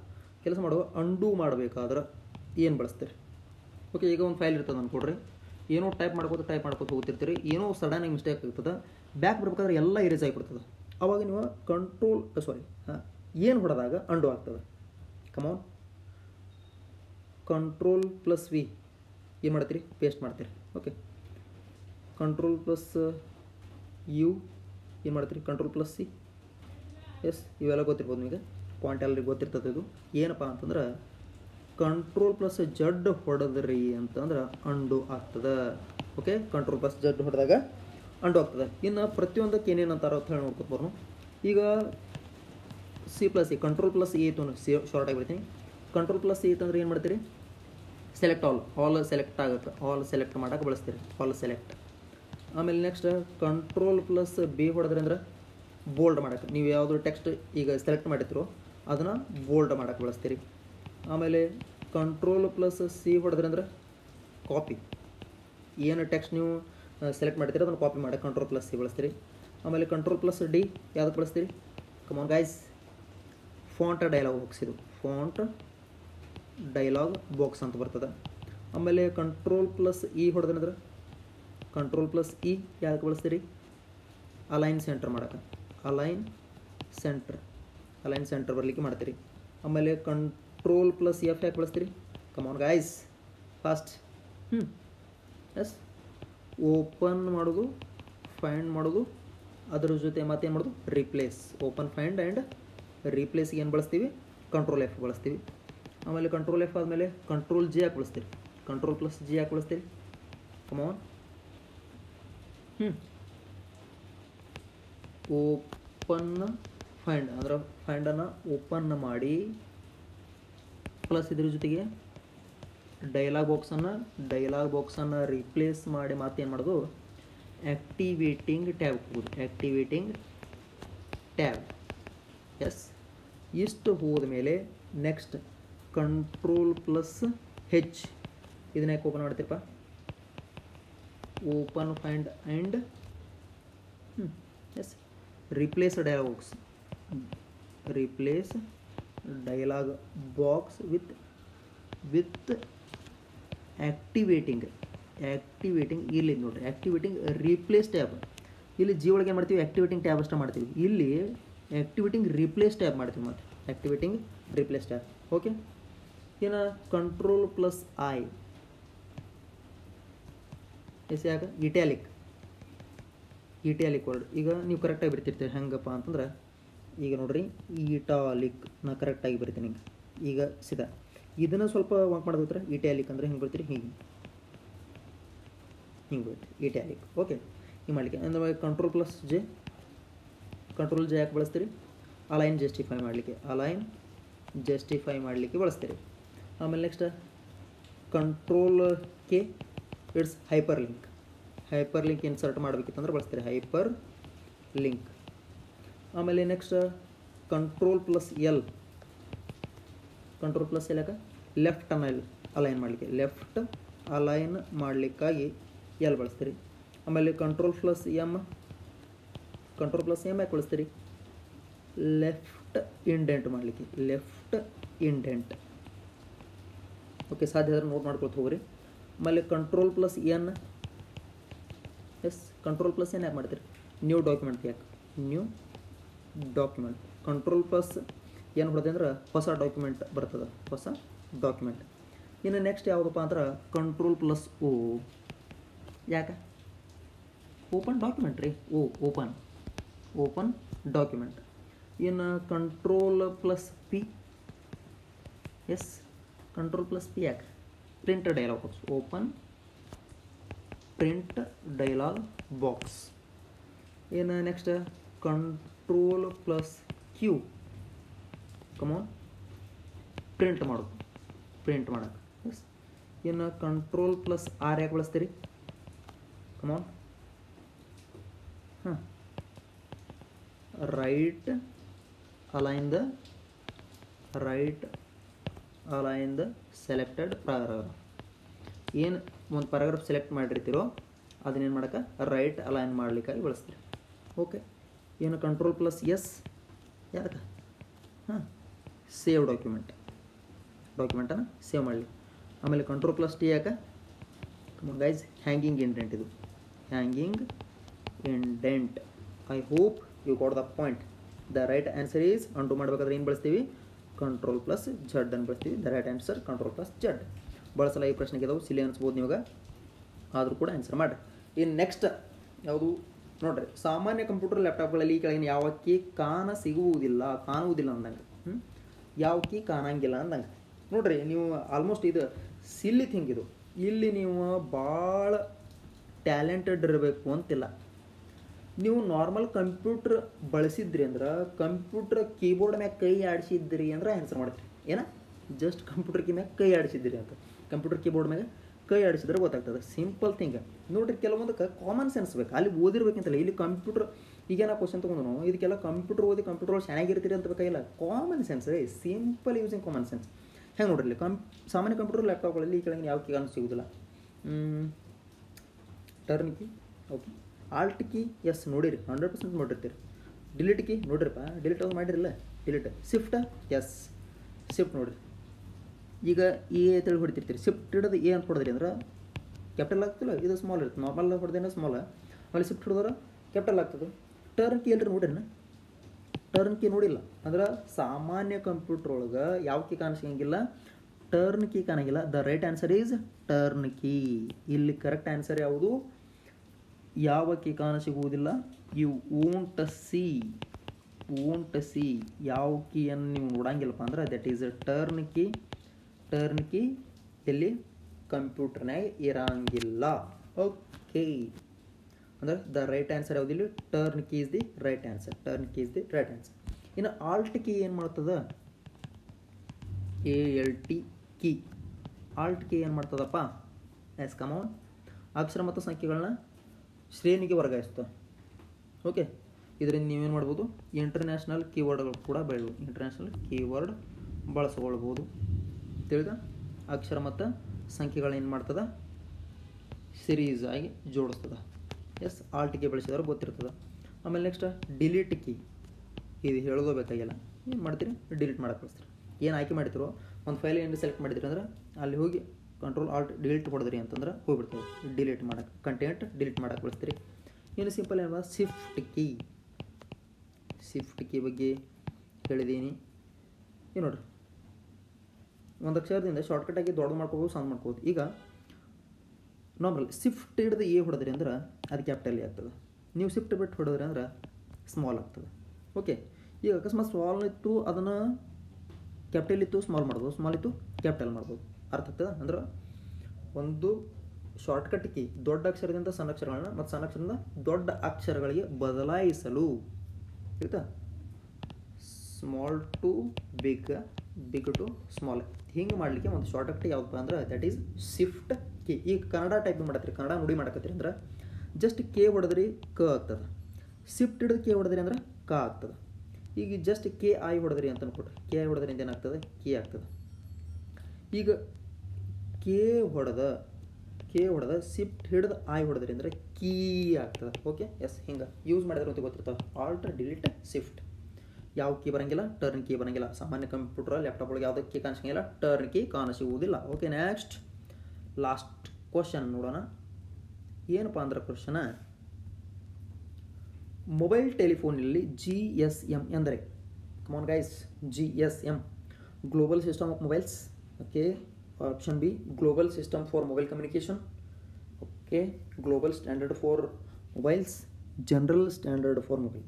S1: ಕೆಲಸ ಮಾಡುವಾಗ ಅಂಡು ಮಾಡಬೇಕಾದ್ರೆ ಏನು ಬಳಸ್ತೀರಿ? ಓಕೆ, ಈಗ ಒಂದು ಫೈಲ್ ಇರ್ತದೆ ಅಂದ್ಕೊಡ್ರಿ ಏನೋ ಟೈಪ್ ಮಾಡ್ಕೋತ ಟೈಪ್ ಮಾಡ್ಕೋತ ಹೋಗ್ತಿರ್ತೀರಿ. ಏನೋ ಸಡನ್ನಾಗಿ ಮಿಸ್ಟೇಕ್ ಆಗ್ತದೆ. ಬ್ಯಾಕ್ ಬರ್ಬೇಕಾದ್ರೆ ಎಲ್ಲ ಇರೇಜ್ ಆಗಿಬಿಡ್ತದೆ. ಅವಾಗ ನೀವು ಕಂಟ್ರೋಲ್ ಸಾರಿ ಹಾಂ, ಏನು ಹೊಡೆದಾಗ ಅಂಡು ಆಗ್ತದೆ? ಕಮಾನ್ ಕಂಟ್ರೋಲ್ ಪ್ಲಸ್ ವಿ ಏನು ಮಾಡ್ತೀರಿ? ಪೇಸ್ಟ್ ಮಾಡ್ತೀರಿ. ಓಕೆ ಕಂಟ್ರೋಲ್ ಪ್ಲಸ್ ಯು ಏನು ಮಾಡ್ತೀರಿ? ಕಂಟ್ರೋಲ್ ಪ್ಲಸ್ ಸಿ ಎಸ್ ಇವೆಲ್ಲ ಗೊತ್ತಿರ್ಬೋದು ನಿಮಗೆ. ಪಾಯಿಂಟ್ ಎಲ್ಲರಿಗೆ ಗೊತ್ತಿರ್ತದೆ ಇದು. ಏನಪ್ಪ ಅಂತಂದ್ರೆ ಕಂಟ್ರೋಲ್ ಪ್ಲಸ್ ಜಡ್ ಹೊಡೆದ್ರಿ ಅಂತಂದ್ರೆ ಅಂಡು ಆಗ್ತದೆ. ಓಕೆ ಕಂಟ್ರೋಲ್ ಪ್ಲಸ್ ಜಡ್ ಹೊಡೆದಾಗ ಅಂಡು ಆಗ್ತದೆ. ಇನ್ನು ಪ್ರತಿಯೊಂದಕ್ಕೆ ಏನೇನು ಅಂತಾರೆ ಅಂತ ಹೇಳಿ ನೋಡ್ಕೊತ ಈಗ C plus C control plus A ಇತ್ತು ಸಿ ಶಾರ್ಟ್ ಆಗಿಬಿಡ್ತೀನಿ. ಕಂಟ್ರೋಲ್ ಪ್ಲಸ್ ಸಿ ಅಂತಂದ್ರೆ ಏನು ಮಾಡ್ತೀರಿ? ಸೆಲೆಕ್ಟ್ ಆಲ್ ಆಲ್ ಸೆಲೆಕ್ಟ್ ಆಗುತ್ತೆ. ಆಲ್ ಸೆಲೆಕ್ಟ್ ಮಾಡೋಕೆ ಬಳಸ್ತೀರಿ. ಆಲ್ ಸೆಲೆಕ್ಟ್ ಆಮೇಲೆ ನೆಕ್ಸ್ಟ್ ಕಂಟ್ರೋಲ್ ಪ್ಲಸ್ ಬಿ ಹೊಡೆದ್ರಿ ಅಂದ್ರೆ ಬೋಲ್ಡ್ ಮಾಡೋಕೆ ನೀವು ಯಾವುದು ಟೆಕ್ಸ್ಟ್ ಈಗ ಸೆಲೆಕ್ಟ್ ಮಾಡಿದ್ರು ಅದನ್ನು ಬೋಲ್ಡ್ ಮಾಡೋಕೆ ಬಳಸ್ತೀರಿ. ಆಮೇಲೆ ಕಂಟ್ರೋಲ್ ಪ್ಲಸ್ ಸಿ ಹೊಡೆದ್ರಿ ಅಂದ್ರೆ ಕಾಪಿ ಏನು ಟೆಕ್ಸ್ಟ್ ನೀವು ಸೆಲೆಕ್ಟ್ ಮಾಡ್ತೀರಿ ಅದನ್ನು ಕಾಪಿ ಮಾಡಿ ಕಂಟ್ರೋಲ್ ಪ್ಲಸ್ ಸಿ ಬಳಸ್ತೀರಿ. ಆಮೇಲೆ ಕಂಟ್ರೋಲ್ ಪ್ಲಸ್ ಡಿ ಯಾವುದಕ್ಕೆ ಬಳಸ್ತೀರಿ? Come on guys font dialog box ಇದು. ಫೋಂಟ್ ಡೈಲಾಗ್ ಬಾಕ್ಸ್ ಅಂತ ಬರ್ತದೆ. ಆಮೇಲೆ ಕಂಟ್ರೋಲ್ ಪ್ಲಸ್ ಇ ಹೊಡೆದ್ರೆ ಕಂಟ್ರೋಲ್ ಪ್ಲಸ್ ಇ ಯಾಕೆ ಬಳಸ್ತೀರಿ? ಅಲೈನ್ ಸೆಂಟರ್ ಮಾಡೋಕೆ. ಅಲೈನ್ ಸೆಂಟರ್ ಅಲೈನ್ ಸೆಂಟರ್ ಬರಲಿಕ್ಕೆ ಮಾಡ್ತೀರಿ. ಆಮೇಲೆ ಕಂಟ್ರೋಲ್ ಪ್ಲಸ್ ಎಫ್ ಯಾಕೆ ಬಳಸ್ತೀರಿ? ಕಮಾನ್ ಗಾಯ್ಸ್ ಫಾಸ್ಟ್ ಹ್ಞೂ ಎಸ್ ಓಪನ್ ಮಾಡೋದು ಫೈಂಡ್ ಮಾಡೋದು, ಅದ್ರ ಜೊತೆ ಮತ್ತೇನು ಮಾಡೋದು? ರಿಪ್ಲೇಸ್ ಓಪನ್ ಫೈಂಡ್ ಆ್ಯಂಡ್ ರೀಪ್ಲೇಸ್ಗೆ ಏನು ಬಳಸ್ತೀವಿ? ಕಂಟ್ರೋಲ್ ಎಫ್ ಬಳಸ್ತೀವಿ. ಆಮೇಲೆ ಕಂಟ್ರೋಲ್ ಎಫ್ ಆದಮೇಲೆ ಕಂಟ್ರೋಲ್ ಜಿ ಯಾಕೆ ಬಳಸ್ತೀರಿ? ಕಂಟ್ರೋಲ್ ಪ್ಲಸ್ ಜಿ ಯಾಕೆ ಬಳಸ್ತೀರಿ? ಕಮಾನ್ ಹ್ಞೂ ಓಪನ್ ಫೈಂಡ್ ಅಂದ್ರೆ ಫೈಂಡನ್ನು ಓಪನ್ ಮಾಡಿ ಪ್ಲಸ್ ಇದ್ರ ಜೊತೆಗೆ ಡೈಲಾಗ್ ಬಾಕ್ಸನ್ನು ಡೈಲಾಗ್ ಬಾಕ್ಸನ್ನು ರಿಪ್ಲೇಸ್ ಮಾಡಿ ಮತ್ತೇನು ಮಾಡೋದು? ಆ್ಯಕ್ಟಿವೇಟಿಂಗ್ ಟ್ಯಾಬ್ ಹೋಗೋದು ಆ್ಯಕ್ಟಿವೇಟಿಂಗ್ ಟ್ಯಾಬ್ ಎಸ್ ಇಷ್ಟು ಹೋದ ಮೇಲೆ ನೆಕ್ಸ್ಟ್ ಕಂಟ್ರೋಲ್ ಪ್ಲಸ್ ಹೆಚ್ ಇದನ್ನ ಯಾಕೆ open ಮಾಡ್ತೀರಪ್ಪ open find and yes replace dialogs replace dialog box with with activating activating ಇಲ್ಲಿ ನೋಡಿರಿ. ಆ್ಯಕ್ಟಿವೇಟಿಂಗ್ ರೀಪ್ಲೇಸ್ ಟ್ಯಾಬ್ ಇಲ್ಲಿ ಜಿ ಒಳಗೆ ಏನು ಮಾಡ್ತೀವಿ? ಆ್ಯಕ್ಟಿವೇಟಿಂಗ್ ಟ್ಯಾಬ್ ಅಷ್ಟೇ ಮಾಡ್ತೀವಿ. ಇಲ್ಲಿ ಆ್ಯಕ್ಟಿವೇಟಿಂಗ್ ರಿಪ್ಲೇಸ್ ಟ್ಯಾಬ್ ಮಾಡ್ತೀವಿ ಮತ್ತೆ. ಆ್ಯಕ್ಟಿವೇಟಿಂಗ್ ರಿಪ್ಲೇಸ್ ಟ್ಯಾಬ್ ಓಕೆ ಏನು? ಕಂಟ್ರೋಲ್ ಪ್ಲಸ್ ಐ ಎಸ್ ಯಾಕೆ? ಇಟ್ಯಾಲಿಕ್ ಇಟ್ಯಾಲಿಕ್ ವರ್ಡ್ ಈಗ ನೀವು ಕರೆಕ್ಟಾಗಿ ಬರ್ತಿರ್ತೀರಿ ಹೆಂಗಪ್ಪ ಅಂತಂದ್ರೆ, ಈಗ ನೋಡ್ರಿ ಇಟಾಲಿಕ್ ನಾ ಕರೆಕ್ಟಾಗಿ ಬರ್ತೀನಿ ಹಿಂಗೆ ಈಗ ಸಿದಾ. ಇದನ್ನು ಸ್ವಲ್ಪ ವಾಕ್ ಮಾಡೋದ್ರ ಇಟ್ಯಾಲಿಕ್ ಅಂದರೆ ಹಿಂಗೆ ಬರ್ತೀರಿ? ಹಿಂಗೆ. ಹಿಂಗೆ ಬರ್ತೀರಿ. ಇಟ್ಯಾಲಿಕ್ ಓಕೆ ಹಿಂಗೆ ಮಾಡಲಿಕ್ಕೆ. ಅಂದ್ರೆ control plus J control J ಯಾಕೆ ಬಳಸ್ತೀರಿ? ಅಲೈನ್ ಜಸ್ಟಿಫೈ ಮಾಡಲಿಕ್ಕೆ. ಅಲೈನ್ ಜಸ್ಟಿಫೈ ಮಾಡಲಿಕ್ಕೆ ಬಳಸ್ತೀರಿ. ಆಮೇಲೆ next control K it's hyperlink hyperlink insert ಮಾಡಬೇಕಿತ್ತಂದ್ರೆ ಬಳಸ್ತೀರಿ. ಹೈಪರ್ ಲಿಂಕ್ ಆಮೇಲೆ next control plus L control plus ಎಲ್ಲಕ left ಅನೈಲ್ ಅಲೈನ್ ಮಾಡಲಿಕ್ಕೆ. ಲೆಫ್ಟ್ ಅಲೈನ್ ಮಾಡಲಿಕ್ಕಾಗಿ ಎಲ್ ಬಳಸ್ತೀರಿ. ಆಮೇಲೆ control plus M control plus M ಯಾಕೆ ಕಳಿಸ್ತೀರಿ ಲೆಫ್ಟ್ ಇಂಡೆಂಟ್ ಮಾಡಲಿಕ್ಕೆ. ಲೆಫ್ಟ್ ಇಂಡೆಂಟ್ ಓಕೆ ಸಾಧ್ಯ ಆದರೆ ನೋಟ್ ಮಾಡ್ಕೊತ ಹೋಗ್ರಿ. ಆಮೇಲೆ control plus N yes control plus ಏನು ಯಾಕೆ ಮಾಡ್ತೀರಿ? ನ್ಯೂ ಡಾಕ್ಯುಮೆಂಟ್ ಯಾಕೆ? ನ್ಯೂ ಡಾಕ್ಯುಮೆಂಟ್ ಕಂಟ್ರೋಲ್ ಪ್ಲಸ್ ಏನು ಹೊಡೆದೆ ಅಂದ್ರೆ ಹೊಸ ಡಾಕ್ಯುಮೆಂಟ್ ಬರ್ತದೆ. ಹೊಸ ಡಾಕ್ಯುಮೆಂಟ್ ಇನ್ನು ನೆಕ್ಸ್ಟ್ ಯಾವುದಪ್ಪ ಅಂದ್ರೆ ಕಂಟ್ರೋಲ್ ಪ್ಲಸ್ ಓ ಯಾಕೆ? ಓಪನ್ ಡಾಕ್ಯುಮೆಂಟ್ ರೀ. ಓ ಓಪನ್ ಓಪನ್ ಡಾಕ್ಯುಮೆಂಟ್. ಏನು control plus P yes control plus P ಯಾಕೆ? Print dialog box open print dialog box ಏನು next control plus Q come on print ಮಾಡೋದು. Print ಮಾಡೋಕೆ. Yes ಇನ್ನು control plus R ಯಾಕೆ ಬಳಸ್ತೀರಿ? Come on ಹಾಂ right align the right align the selected paragraph ಏನು ಒಂದು ಪ್ಯಾರಾಗ್ರಾಫ್ ಸೆಲೆಕ್ಟ್ ಮಾಡಿರ್ತೀರೋ ಅದನ್ನೇನು ಮಾಡೋಕೆ ರೈಟ್ ಅಲೈನ್ ಮಾಡ್ಲಿಕ್ಕಾಗಿ ಬಳಸ್ತೀರಿ. ಓಕೆ ಏನು ಕಂಟ್ರೋಲ್ ಪ್ಲಸ್ ಎಸ್ ಯಾಕೆ ಹಾಂ. ಸೇವ್ ಡಾಕ್ಯುಮೆಂಟ್ ಡಾಕ್ಯುಮೆಂಟನ್ನು ಸೇವ್ ಮಾಡಲಿ. ಆಮೇಲೆ ಕಂಟ್ರೋಲ್ ಪ್ಲಸ್ ಟಿ ಯಾಕೆ? ಗೈಸ್ ಹ್ಯಾಂಗಿಂಗ್ ಇಂಡೆಂಟ್ ಇದು. Hanging indent I hope you got the point the right answer is undo ಮಾಡಬೇಕಾದ್ರೆ ಏನು ಬಳಸ್ತೀವಿ? ಕಂಟ್ರೋಲ್ ಪ್ಲಸ್ ಜಡ್ ಅನ್ನು ಬಳಸ್ತೀವಿ. The right answer control plus Z ಬಳಸಲ್ಲ ಈ ಪ್ರಶ್ನೆಗೆ ಇದಾವೆ. ಸಿಲಿ ಅನ್ಸ್ಬೋದು ನಿಮಗೆ. ಆದರೂ ಕೂಡ ಆನ್ಸರ್ ಮಾಡಿರಿ. ಇನ್ನು ನೆಕ್ಸ್ಟ್ ಯಾವುದು? ನೋಡ್ರಿ, ಸಾಮಾನ್ಯ ಕಂಪ್ಯೂಟರ್ ಲ್ಯಾಪ್ಟಾಪ್ಗಳಲ್ಲಿ ಈ ಕೆಳಗಿನ ಯಾವ ಕೀ ಕಾಣ ಸಿಗುವುದಿಲ್ಲ, ಕಾಣುವುದಿಲ್ಲ ಅಂದಂಗೆ. ಹ್ಞೂ ಯಾವ ಕೀ ಕಾಣಂಗಿಲ್ಲ ಅಂದಂಗೆ. ನೋಡ್ರಿ, ನೀವು ಆಲ್ಮೋಸ್ಟ್ ಇದು ಸಿಲ್ಲಿ ಥಿಂಗ್ ಇದು. ಇಲ್ಲಿ ನೀವು ಭಾಳ ಟ್ಯಾಲೆಂಟೆಡ್ ಇರಬೇಕು ಅಂತಿಲ್ಲ. ನೀವು ನಾರ್ಮಲ್ ಕಂಪ್ಯೂಟ್ರ್ ಬಳಸಿದ್ರಿ ಅಂದ್ರೆ ಕಂಪ್ಯೂಟ್ರ್ ಕೀಬೋರ್ಡ್ ಮ್ಯಾಗ ಕೈ ಆಡಿಸಿದ್ರಿ ಅಂದ್ರೆ ಆನ್ಸರ್ ಮಾಡ್ತೀರಿ. ಏನ? ಜಸ್ಟ್ ಕಂಪ್ಯೂಟರ್ ಕೀ ಮ್ಯಾಗ ಕೈ ಆಡಿಸಿದ್ರಿ ಅಂತ. ಕಂಪ್ಯೂಟರ್ ಕೀಬೋರ್ಡ್ ಮ್ಯಾಗ ಕೈ ಆಡಿಸಿದ್ರೆ ಗೊತ್ತಾಗ್ತದೆ. ಸಿಂಪಲ್ ಥಿಂಗ್ ನೋಡ್ರಿ ಕೆಲವೊಂದಕ್ಕೆ ಕಾಮನ್ ಸೆನ್ಸ್ ಬೇಕು. ಅಲ್ಲಿ ಓದಿರ್ಬೇಕಂತಲ್ಲ, ಇಲ್ಲಿ ಕಂಪ್ಯೂಟರ್ ಈಗ ನಾ ಕ್ವಶನ್ ತೊಗೊಂಡು ಇದಕ್ಕೆಲ್ಲ ಕಂಪ್ಯೂಟರ್ ಓದಿ ಕಂಪ್ಯೂಟರ್ ಚೆನ್ನಾಗಿರ್ತೀರಿ ಅಂತ ಬೇಕಾಗಿಲ್ಲ ಕಾಮನ್ ಸೆನ್ಸ್ ರೀ. ಸಿಂಪಲ್ ಯೂಸಿಂಗ್ ಕಾಮನ್ ಸೆನ್ಸ್ ಹೆಂಗೆ ನೋಡ್ರಿ ಕಂ ಸಾಮಾನ್ಯ ಕಂಪ್ಯೂಟರ್ ಲ್ಯಾಪ್ಟಾಪ್ಗಳಲ್ಲಿ ಈ ಕೆಳಗೆ ಯಾವ ಕೀಗಾನು ಸಿಗೋದಿಲ್ಲ? Turn key okay alt key yes ನೋಡಿರಿ. ಹಂಡ್ರೆಡ್ ಪರ್ಸೆಂಟ್ ನೋಡಿರ್ತೀರಿ. ಡಿಲೀಟ್ ಕಿ ನೋಡಿರಪ್ಪ. ಡಿಲೀಟ್ ಆಗಿ ಮಾಡಿರಲ್ಲ ಡಿಲೀಟ್ ಶಿಫ್ಟ್ ಎಸ್ ಶಿಫ್ಟ್ ನೋಡಿರಿ ಈಗ ಎ ಅಂತೇಳಿ ಹೊಡಿತಿರ್ತೀರಿ. ಶಿಫ್ಟ್ ಹಿಡಿದು ಎ ಅಂತ ಹೊಡೆದ್ರಿ ಅಂದ್ರೆ ಕ್ಯಾಪಿಟಲ್ ಆಗ್ತಿಲ್ಲ ಇದು ಸ್ಮಾಲ್ ಇರುತ್ತೆ. ನಾರ್ಮಲ್ ಹೊಡೆದೇನೋ ಸ್ಮಾಲ್ ಆಮೇಲೆ ಶಿಫ್ಟ್ ಹಿಡಿದ್ರೆ ಕ್ಯಾಪಿಟಲ್ ಆಗ್ತದೆ. ಟರ್ನ್ ಕಿ ಎಲ್ರಿ ನೋಡಿರಿ ಟರ್ನ್ ಕಿ ನೋಡಿಲ್ಲ. ಅಂದ್ರೆ ಸಾಮಾನ್ಯ ಕಂಪ್ಯೂಟರ್ ಒಳಗೆ ಯಾವ ಕಿ ಕಾಣಿಸಂಗಿಲ್ಲ? Turn key ಕಾಣಂಗಿಲ್ಲ. The right answer is turn key ಇಲ್ಲಿ ಕರೆಕ್ಟ್ ಆನ್ಸರ್ ಯಾವುದು? ಯಾವ ಕೀ ಕಾಣ ಸಿಗುವುದಿಲ್ಲ you won't see won't see ಯಾವ ಕೀಯನ್ನು ನೀವು ನೋಡಂಗಿಲ್ಲಪ್ಪ ಅಂದ್ರೆ that is a turn key turn key ಎಲ್ಲಿ? ಕಂಪ್ಯೂಟರ್ನಾಗ ಇರಂಗಿಲ್ಲ. ಓಕೆ ಅಂದ್ರೆ ದ ರೈಟ್ ಆನ್ಸರ್ ಯಾವುದಿಲ್ಲ turn key is the right answer turn key is the right answer ಇನ್ನು ಆಲ್ಟ್ ಕೀ ಏನು ಮಾಡ್ತದ? A L T key alt key ಏನು ಮಾಡ್ತದಪ್ಪ? ಎಸ್ ಕಮೌನ್ ಅಕ್ಷರ ಮತ್ತು ಸಂಖ್ಯೆಗಳನ್ನ ಶ್ರೇಣಿಗೆ ವರ್ಗಾಯಿಸ್ತು. ಓಕೆ ಇದರಿಂದ ನೀವೇನು ಮಾಡ್ಬೋದು? ಇಂಟರ್ನ್ಯಾಷನಲ್ ಕೀವರ್ಡ್ಗಳು ಕೂಡ ಬೆಳೆಯಬಹುದು ಇಂಟರ್ನ್ಯಾಷನಲ್ ಕೀವರ್ಡ್ ಬಳಸ್ಕೊಳ್ಬೋದು. ತಿಳಿದ? ಅಕ್ಷರ ಮತ್ತು ಸಂಖ್ಯೆಗಳೇನು ಮಾಡ್ತದ? ಸಿರೀಸ್ ಆಗಿ ಜೋಡಿಸ್ತದೆ. ಎಸ್ ಆಲ್ಟಿಗೆ ಬಳಸಿದವ್ರು ಗೊತ್ತಿರ್ತದೆ. ಆಮೇಲೆ ನೆಕ್ಸ್ಟ್ ಡಿಲೀಟ್ ಕೀ ಇದು ಹೇಳೋದು ಬೇಕಾಗಿಲ್ಲ ಏನು ಮಾಡ್ತೀರಿ? ಡಿಲೀಟ್ ಮಾಡಕ್ಕೆ ಕಳಿಸ್ತೀರಿ. ಏನು ಆಯ್ಕೆ ಮಾಡ್ತಿರೋ ಒಂದು ಫೈಲ್ ಏನು ಸೆಲೆಕ್ಟ್ ಮಾಡಿದ್ರಿ ಅಂದ್ರೆ ಅಲ್ಲಿ ಹೋಗಿ ಕಂಟ್ರೋಲ್ ಆಲ್ಟ್ ಡಿಲೀಟ್ ಹೊಡೆದ್ರಿ ಅಂತಂದ್ರೆ ಹೋಗ್ಬಿಡ್ತದೆ. ಡಿಲೀಟ್ ಮಾಡಕ್ಕೆ ಕಂಟೆಂಟ್ ಡಿಲೀಟ್ ಮಾಡಕ್ಕೆ ಬಳಸ್ತೀರಿ. ಇನ್ನು ಸಿಂಪಲ್ ಏನವ ಶಿಫ್ಟ್ ಕೀ ಶಿಫ್ಟ್ ಕೀ ಬಗ್ಗೆ ಹೇಳಿದ್ದೀನಿ. ಏನು ನೋಡ್ರಿ. ಒಂದು ಅಕ್ಷರದಿಂದ ಶಾರ್ಟ್ಕಟಾಗಿ ದೊಡ್ಡದು ಮಾಡ್ಕೋಬೋದು ಸಣ್ಣ ಮಾಡ್ಕೋಬೋದು. ಈಗ ನಾರ್ಮಲ್ ಶಿಫ್ಟ್ ಹಿಡಿದು ಎ ಹೊಡೆದ್ರಿ ಅಂದ್ರೆ ಅದು ಕ್ಯಾಪಿಟಲ್ ಆಗ್ತದೆ. ನೀವು ಶಿಫ್ಟ್ ಬಿಟ್ಟು ಹೊಡೆದ್ರಿ ಅಂದ್ರೆ ಸ್ಮಾಲ್ ಆಗ್ತದೆ. ಓಕೆ ಈಗ ಅಕಸ್ಮಾತ್ ಸ್ಮಾಲ್ ಇತ್ತು, ಅದನ್ನು ಕ್ಯಾಪಿಟಲ್ ಇತ್ತು ಸ್ಮಾಲ್ ಮಾಡ್ಬೋದು. ಸ್ಮಾಲ್ ಇತ್ತು ಕ್ಯಾಪಿಟಲ್ ಮಾಡ್ಬೋದು. ಅರ್ಥ ಅಂದ್ರೆ ಒಂದು ಶಾರ್ಟ್ಕಟ್ ಕೀ ದೊಡ್ಡ ಅಕ್ಷರದಿಂದ ಸಣ್ಣ ಅಕ್ಷರಗಳನ್ನ ಮತ್ತು ಸಣ್ಣ ಅಕ್ಷರದಿಂದ ದೊಡ್ಡ ಅಕ್ಷರಗಳಿಗೆ ಬದಲಾಯಿಸಲು. ಆಯ್ತಾ? Small to big big to small ಹಿಂಗೆ ಮಾಡಲಿಕ್ಕೆ ಒಂದು ಶಾರ್ಟ್ಕಟ್ ಯಾವಪ್ಪ ಅಂದ್ರೆ ದಟ್ ಈಸ್ ಶಿಫ್ಟ್ ಕೆ ಈಗ ಕನ್ನಡ ಟೈಪ್ ಮಾಡತ್ತೀರಿ, ಕನ್ನಡ ನುಡಿ ಮಾಡಕತ್ತೀರಿ ಅಂದ್ರೆ ಜಸ್ಟ್ ಕೆ ಹೊಡೆದ್ರಿ ಕ ಆಗ್ತದೆ. ಶಿಫ್ಟ್ ಹಿಡಿದು ಕೆ ಹೊಡೆದ್ರಿ ಅಂದ್ರೆ ಕ ಆಗ್ತದೆ. ಈಗ ಜಸ್ಟ್ ಕೆ ಐ ಹೊಡೆದ್ರಿ ಅಂತ ಅನ್ಕೊಟ್ರಿ ಕೆ ಐ ಹೊಡೆದ್ರಿಂದ ಏನಾಗ್ತದೆ? ಕೆ ಆಗ್ತದೆ. ಈಗ ಕೆ ಹೊಡೆದ ಕೆ ಹೊಡೆದ ಸಿಫ್ಟ್ ಹಿಡ್ದು ಆಯ್ ಹೊಡೆದ್ರಿ ಅಂದರೆ ಕೀ ಆಗ್ತದೆ. ಓಕೆ ಎಸ್ ಹಿಂಗೆ. ಯೂಸ್ ಮಾಡಿದ್ರೆ ಅಂತ ಗೊತ್ತಿರ್ತವೆ ಆಲ್ಟ್ ಡಿಲೀಟ್ ಶಿಫ್ಟ್ ಯಾವ ಕೀ ಬರಂಗಿಲ್ಲ? ಟರ್ನ್ ಕೀ ಬರಂಗಿಲ್ಲ. ಸಾಮಾನ್ಯ ಕಂಪ್ಯೂಟರ್ ಲ್ಯಾಪ್ಟಾಪ್ ಒಳಗೆ ಯಾವುದೇ ಕೀ ಕಾಣಿಸಂಗಿಲ್ಲ ಟರ್ನ್ ಕೀ ಕಾಣಿಸುವುದಿಲ್ಲ ಓಕೆ ನೆಕ್ಸ್ಟ್ ಲಾಸ್ಟ್ ಕ್ವಶನ್ ನೋಡೋಣ. ಏನಪ್ಪ ಅಂದ್ರೆ ಕ್ವಶನ ಮೊಬೈಲ್ ಟೆಲಿಫೋನಲ್ಲಿ ಜಿ ಎಸ್ ಎಂ ಎಂದರೆ? Come on guys G S M global system of mobiles okay option B global system for mobile communication. Okay global standard for mobiles general standard for mobile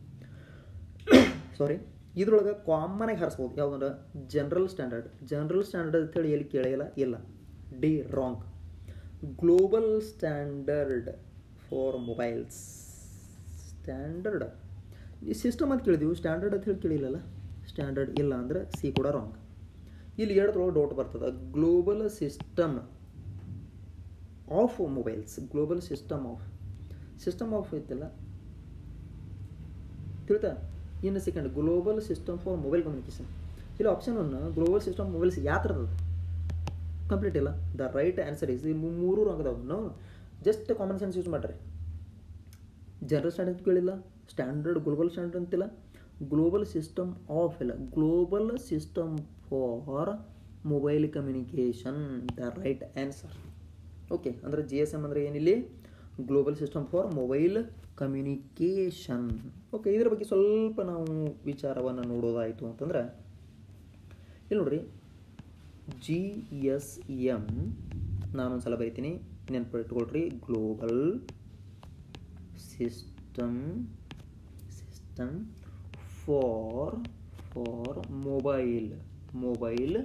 S1: sorry ಇದ್ರೊಳಗೆ common ಆಗಿ ಹಾರಿಸ್ಬೋದು. ಯಾವುದಂದ್ರೆ general standard general standard ಅಂತೇಳಿ ಎಲ್ಲಿ ಕೇಳಿಲ್ಲ ಇಲ್ಲ? D wrong global standard for mobiles standard ಈ system ಅಂತ ಕೇಳಿದೀವಿ. ಸ್ಟ್ಯಾಂಡರ್ಡ್ ಅಂತ ಹೇಳಿ ಕೇಳಿಲ್ಲಲ್ಲ? ಸ್ಟ್ಯಾಂಡರ್ಡ್ ಇಲ್ಲ ಅಂದರೆ ಸಿ ಕೂಡ ರಾಂಗ್ ಇಲ್ಲಿ ಎರಡರೊಳಗೆ ಡೌಟ್ ಬರ್ತದೆ. Global system of mobiles global system of system of ಇತ್ತಲ್ಲ? ತಿಳ್ತಾ? ಇನ್ನು second global system for mobile communication ಇಲ್ಲಿ option one global system mobiles ಯಾವ ಥರದ್ದು ಕಂಪ್ಲೀಟ್ ಇಲ್ಲ. ದ ರೈಟ್ ಆನ್ಸರ್ ಇಸ್ ಮೂರು wrong just common sense use ಮಾಡ್ರಿ. ಜನರಲ್ ಸ್ಟ್ಯಾಂಡರ್ಡ್ ಕೇಳಿಲ್ಲ. ಸ್ಟ್ಯಾಂಡರ್ಡ್ ಗ್ಲೋಬಲ್ ಸ್ಟ್ಯಾಂಡರ್ಡ್ ಅಂತಿಲ್ಲ. ಗ್ಲೋಬಲ್ ಸಿಸ್ಟಮ್ ಆಫ್ ಇಲ್ಲ. Global system for mobile communication the right answer okay ಅಂದರೆ G S M ಅಂದರೆ ಏನಿಲ್ಲಿ? Global system for mobile communication okay ಇದರ ಬಗ್ಗೆ ಸ್ವಲ್ಪ ನಾವು ವಿಚಾರವನ್ನು ನೋಡೋದಾಯಿತು ಅಂತಂದ್ರೆ, ಇಲ್ಲಿ ನೋಡ್ರಿ ಜಿ ಎಸ್ ಎಂ ನಾನೊಂದು ಸಲ ಬರಿತೀನಿ, ನೆನ್ಪಿಟ್ಕೊಳ್ರಿ global system system for for mobile mobile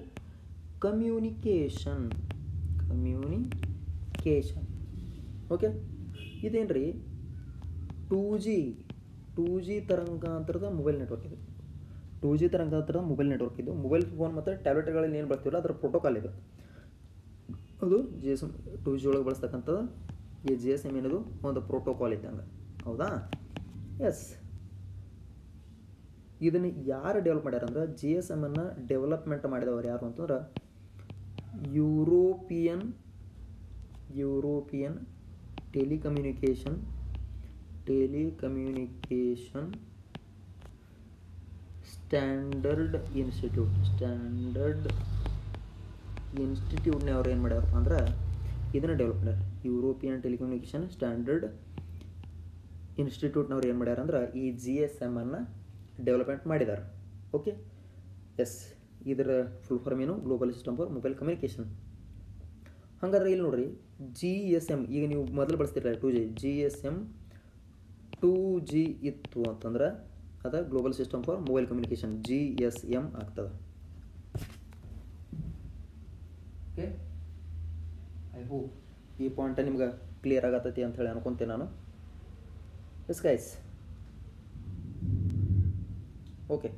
S1: communication communication okay ಇದೇನು ರೀ ಟೂ ಜಿ ಟೂ ಜಿ ತರಂಗಾಂತರದ ಮೊಬೈಲ್ ನೆಟ್ವರ್ಕ್ ಇದು. ಟೂ ಜಿ ತರಂಗಾಂತರದ ಮೊಬೈಲ್ ನೆಟ್ವರ್ಕ್ ಇದು. ಮೊಬೈಲ್ ಫೋನ್ ಮತ್ತು ಟ್ಯಾಬ್ಲೆಟ್ಗಳಲ್ಲಿ ಏನು ಬರ್ತೀವಲ್ಲ ಅದರ ಪ್ರೋಟೋಕಾಲ್ ಇದು. ಅದು G S M two G ಒಳಗೆ ಬಳಸ್ತಕ್ಕಂಥದ್ದು ಈ ಜಿ ಎಸ್ ಎಂ ಏನದು? ಒಂದು ಪ್ರೋಟೋಕಾಲ್ ಇದ್ದಂಗೆ. ಹೌದಾ? ಎಸ್ ಇದನ್ನು ಯಾರು ಡೆವಲಪ್ ಮಾಡ್ಯಾರ ಅಂದ್ರೆ ಜಿ ಎಸ್ ಎಮ್ಮನ್ನು ಡೆವಲಪ್ಮೆಂಟ್ ಮಾಡಿದವರು ಯಾರು ಅಂತಂದ್ರೆ European European telecommunication telecommunication standard institute standard ಇನ್ಸ್ಟಿಟ್ಯೂಟ್ನವ್ರು ಏನು ಮಾಡ್ಯಾರಪ್ಪ ಅಂದ್ರೆ ಇದನ್ನು ಡೆವಲಪ್ ಮಾಡ್ಯಾರ. ಯುರೋಪಿಯನ್ ಟೆಲಿಕಮ್ಯುನಿಕೇಷನ್ ಸ್ಟ್ಯಾಂಡರ್ಡ್ ಇನ್ಸ್ಟಿಟ್ಯೂಟ್ನವ್ರು ಏನು ಮಾಡ್ಯಾರ ಅಂದ್ರೆ ಈ ಜಿ ಎಸ್ ಎಮ್ಮನ್ನು ಡೆವಲಪ್ಮೆಂಟ್ ಮಾಡಿದ್ದಾರೆ ಓಕೆ ಎಸ್ ಇದರ ಫುಲ್ ಫಾರ್ಮ್ ಏನು? Global system for mobile communication ಹಾಗಾದ್ರೆ ಇಲ್ಲಿ ನೋಡ್ರಿ ಜಿ ಎಸ್ ಎಂ ಈಗ ನೀವು ಮೊದಲು ಬಳಸ್ತಿರಲ್ಲ two G G S M two G ಇತ್ತು ಅಂತಂದ್ರೆ ಅದು global system for mobile communication G S M ಆಗ್ತದೆ. ಓಕೆ ಐ ಹೋಪ್ ಈ ಪಾಯಿಂಟ ನಿಮ್ಗೆ ಕ್ಲಿಯರ್ ಆಗತ್ತೈತಿ ಅಂತ ಹೇಳಿ ಅನ್ಕೊಂತೀನಿ ನಾನು. ಎಸ್ ಗೈಸ್ ಓಕೆ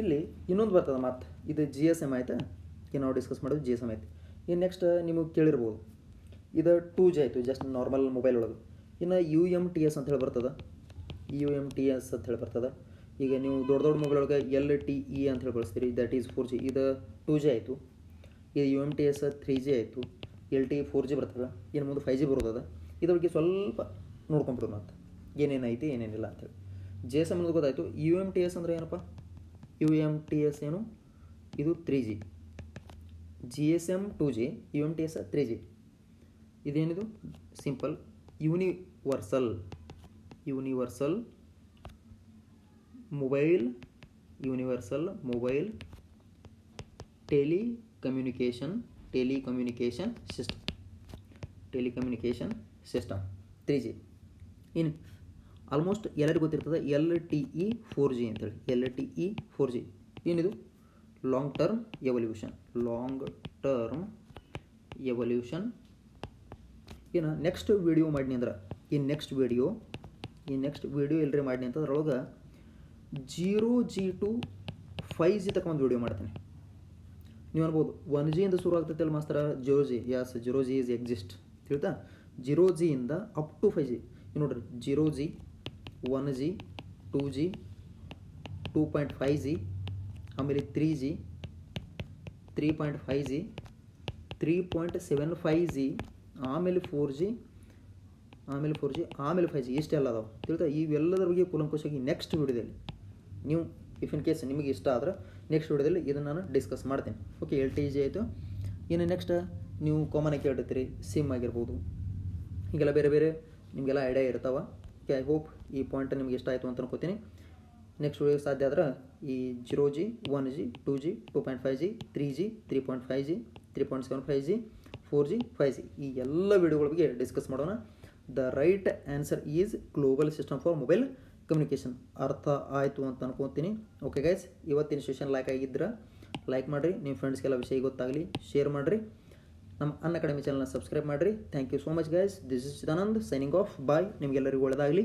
S1: ಇಲ್ಲಿ ಇನ್ನೊಂದು ಬರ್ತದೆ ಮತ್ತೆ ಇದು ಜಿ ಎಸ್ ಎಂ ಆಯ್ತಾ? ಈಗ ನಾವು ಡಿಸ್ಕಸ್ ಮಾಡೋದು ಜಿ ಎಸ್ ಎಂ ಆಯ್ತು. ಇನ್ನು ನೆಕ್ಸ್ಟ್ ನಿಮಗೆ ಕೇಳಿರ್ಬೋದು. ಇದು ಟೂ ಜಿ ಆಯಿತು ಜಸ್ಟ್ ನಾರ್ಮಲ್ ಮೊಬೈಲ್ ಒಳಗೆ ಇನ್ನು ಯು ಎಂ ಟಿ ಎಸ್ ಅಂತ ಹೇಳಿ ಬರ್ತದೆ. ಯು ಎಂ ಟಿ ಎಸ್ ಅಂತ ಹೇಳಿ ಬರ್ತದೆ. ಈಗ ನೀವು ದೊಡ್ಡ ದೊಡ್ಡ ಮೊಬೈಲ್ ಒಳಗೆ ಎಲ್ ಟಿ ಇ ಅಂತ ಹೇಳಿ ಬಳಸ್ತೀರಿ ದಟ್ ಈಸ್ ಫೋರ್ ಜಿ ಇದು ಟೂ ಜಿ ಆಯಿತು. ಇದು U M T S three G ಆಯಿತು. ಎಲ್ ಟಿ ಫೋರ್ ಜಿ ಬರ್ತದೆ. ಇನ್ನು ಮುಂದೆ ಫೈವ್ ಜಿ ಬರ್ತದೆ ಇದ್ರ ಬಗ್ಗೆ ಸ್ವಲ್ಪ ನೋಡ್ಕೊಂಬಿಡೋಣ ಅಂತ ಏನೇನೈತಿ ಏನೇನಿಲ್ಲ ಅಂತೇಳಿ ಜಿ ಎಸ್ ಎಂ ಅನ್ನೋದು ಗೊತ್ತಾಯಿತು. ಯು ಎಂ ಟಿ ಎಸ್ ಅಂದರೆ ಏನಪ್ಪ? ಯು ಎಂ ಟಿ ಎಸ್ ಏನು? ಇದು three G G S M two G U M T S three G ಇದೇನಿದು? Simple universal universal mobile universal mobile telecommunication telecommunication system telecommunication system three G ಇನ್ನು almost ಎಲ್ಲರಿಗೂ ಗೊತ್ತಿರ್ತದೆ L T E four G ಅಂತೇಳಿ. L T E four G ಏನಿದು? Long term evolution long term evolution ಏನು next video ಮಾಡಿನಿ ಅಂದ್ರೆ, ಈ next video ಈ ನೆಕ್ಸ್ಟ್ ವೀಡಿಯೋ ಎಲ್ಲರಿ ಮಾಡಿನಿ ಅಂತ ಅದ್ರೊಳಗೆ zero G to five G ತಕ್ಕ ಒಂದು ವಿಡಿಯೋ ಮಾಡ್ತೀನಿ. ನೀವು ಅನ್ಬೋದು ಒನ್ ಜಿಯಿಂದ ಶುರು ಆಗ್ತೈತಲ್ಲ ಮಾಸ್ತರ? Zero G yes zero G is exist ತಿಳ್ತಾ? Zero ಜಿಯಿಂದ ಅಪ್ ಟು ಫೈವ್ ಜಿ ನೋಡ್ರಿ zero G one G two G two point five G ಆಮೇಲೆ three G three point five G three point seven five G ಆಮೇಲೆ four G ಆಮೇಲೆ four G ಆಮೇಲೆ five G ಇಷ್ಟೆಲ್ಲ ಅದಾವೆ. ತಿಳ್ತಾ? ಇವೆಲ್ಲದರ ಬಗ್ಗೆ ಕೂಲಂಕುಷವಾಗಿ next ವಿಡಿಯೋದಲ್ಲಿ ನೀವು ಇಫ್ ಕೇಸ್ ನಿಮಗೆ ಇಷ್ಟ ಆದ್ರೆ ನೆಕ್ಸ್ಟ್ ವಿಡಿಯೋದಲ್ಲಿ ಇದನ್ನು ನಾನು ಡಿಸ್ಕಸ್ ಮಾಡ್ತೀನಿ. ಓಕೆ ಎಲ್ ಟಿ ಜಿ ಆಯಿತು. ಇನ್ನು ನೆಕ್ಸ್ಟ್ ನೀವು ಕಾಮನ್ ಆಗಿ ಕೇಳಿರ್ತೀರಿ ಸಿಮ್ ಆಗಿರ್ಬೋದು. ಹೀಗೆಲ್ಲ ಬೇರೆ ಬೇರೆ ನಿಮಗೆಲ್ಲ ಐಡಿಯಾ ಇರ್ತಾವೆ. ಓಕೆ ಹೋಪ್ ಈ ಪಾಯಿಂಟ್ ನಿಮ್ಗೆ ಇಷ್ಟ ಆಯಿತು ಅಂತ ಅನ್ಕೋತೀನಿ ನೆಕ್ಸ್ಟ್ ವೀಡಿಯೋ ಸಾಧ್ಯ ಆದ್ರೆ ಈ zero G one G two G two point five G three G three point five G three point seven five G four G five G ಈ ಎಲ್ಲ ವಿಡಿಯೋಗಳ ಬಗ್ಗೆ ಡಿಸ್ಕಸ್ ಮಾಡೋಣ. The right answer is global system for mobile communication ಅರ್ಥ ಆಯಿತು ಅಂತ ಅನ್ಕೊತೀನಿ. Okay guys ಇವತ್ತಿನ ಸೆಷನ್ ಲೈಕ್ ಆಗಿದ್ರೆ ಲೈಕ್ ಮಾಡಿರಿ ನಿಮ್ಮ ಫ್ರೆಂಡ್ಸ್ಗೆಲ್ಲ ವಿಷಯ ಗೊತ್ತಾಗಲಿ ಶೇರ್ ಮಾಡಿರಿ. ನಮ್ಮ ಅನ್ ಅಕಾಡೆಮಿ ಚಾನಲ್ನ ಸಬ್ಸ್ಕ್ರೈಬ್ ಮಾಡಿರಿ. Thank you so much guys this is Chidanand signing off bye ನಿಮಗೆಲ್ಲರಿಗೂ ಒಳ್ಳೆಯದಾಗಲಿ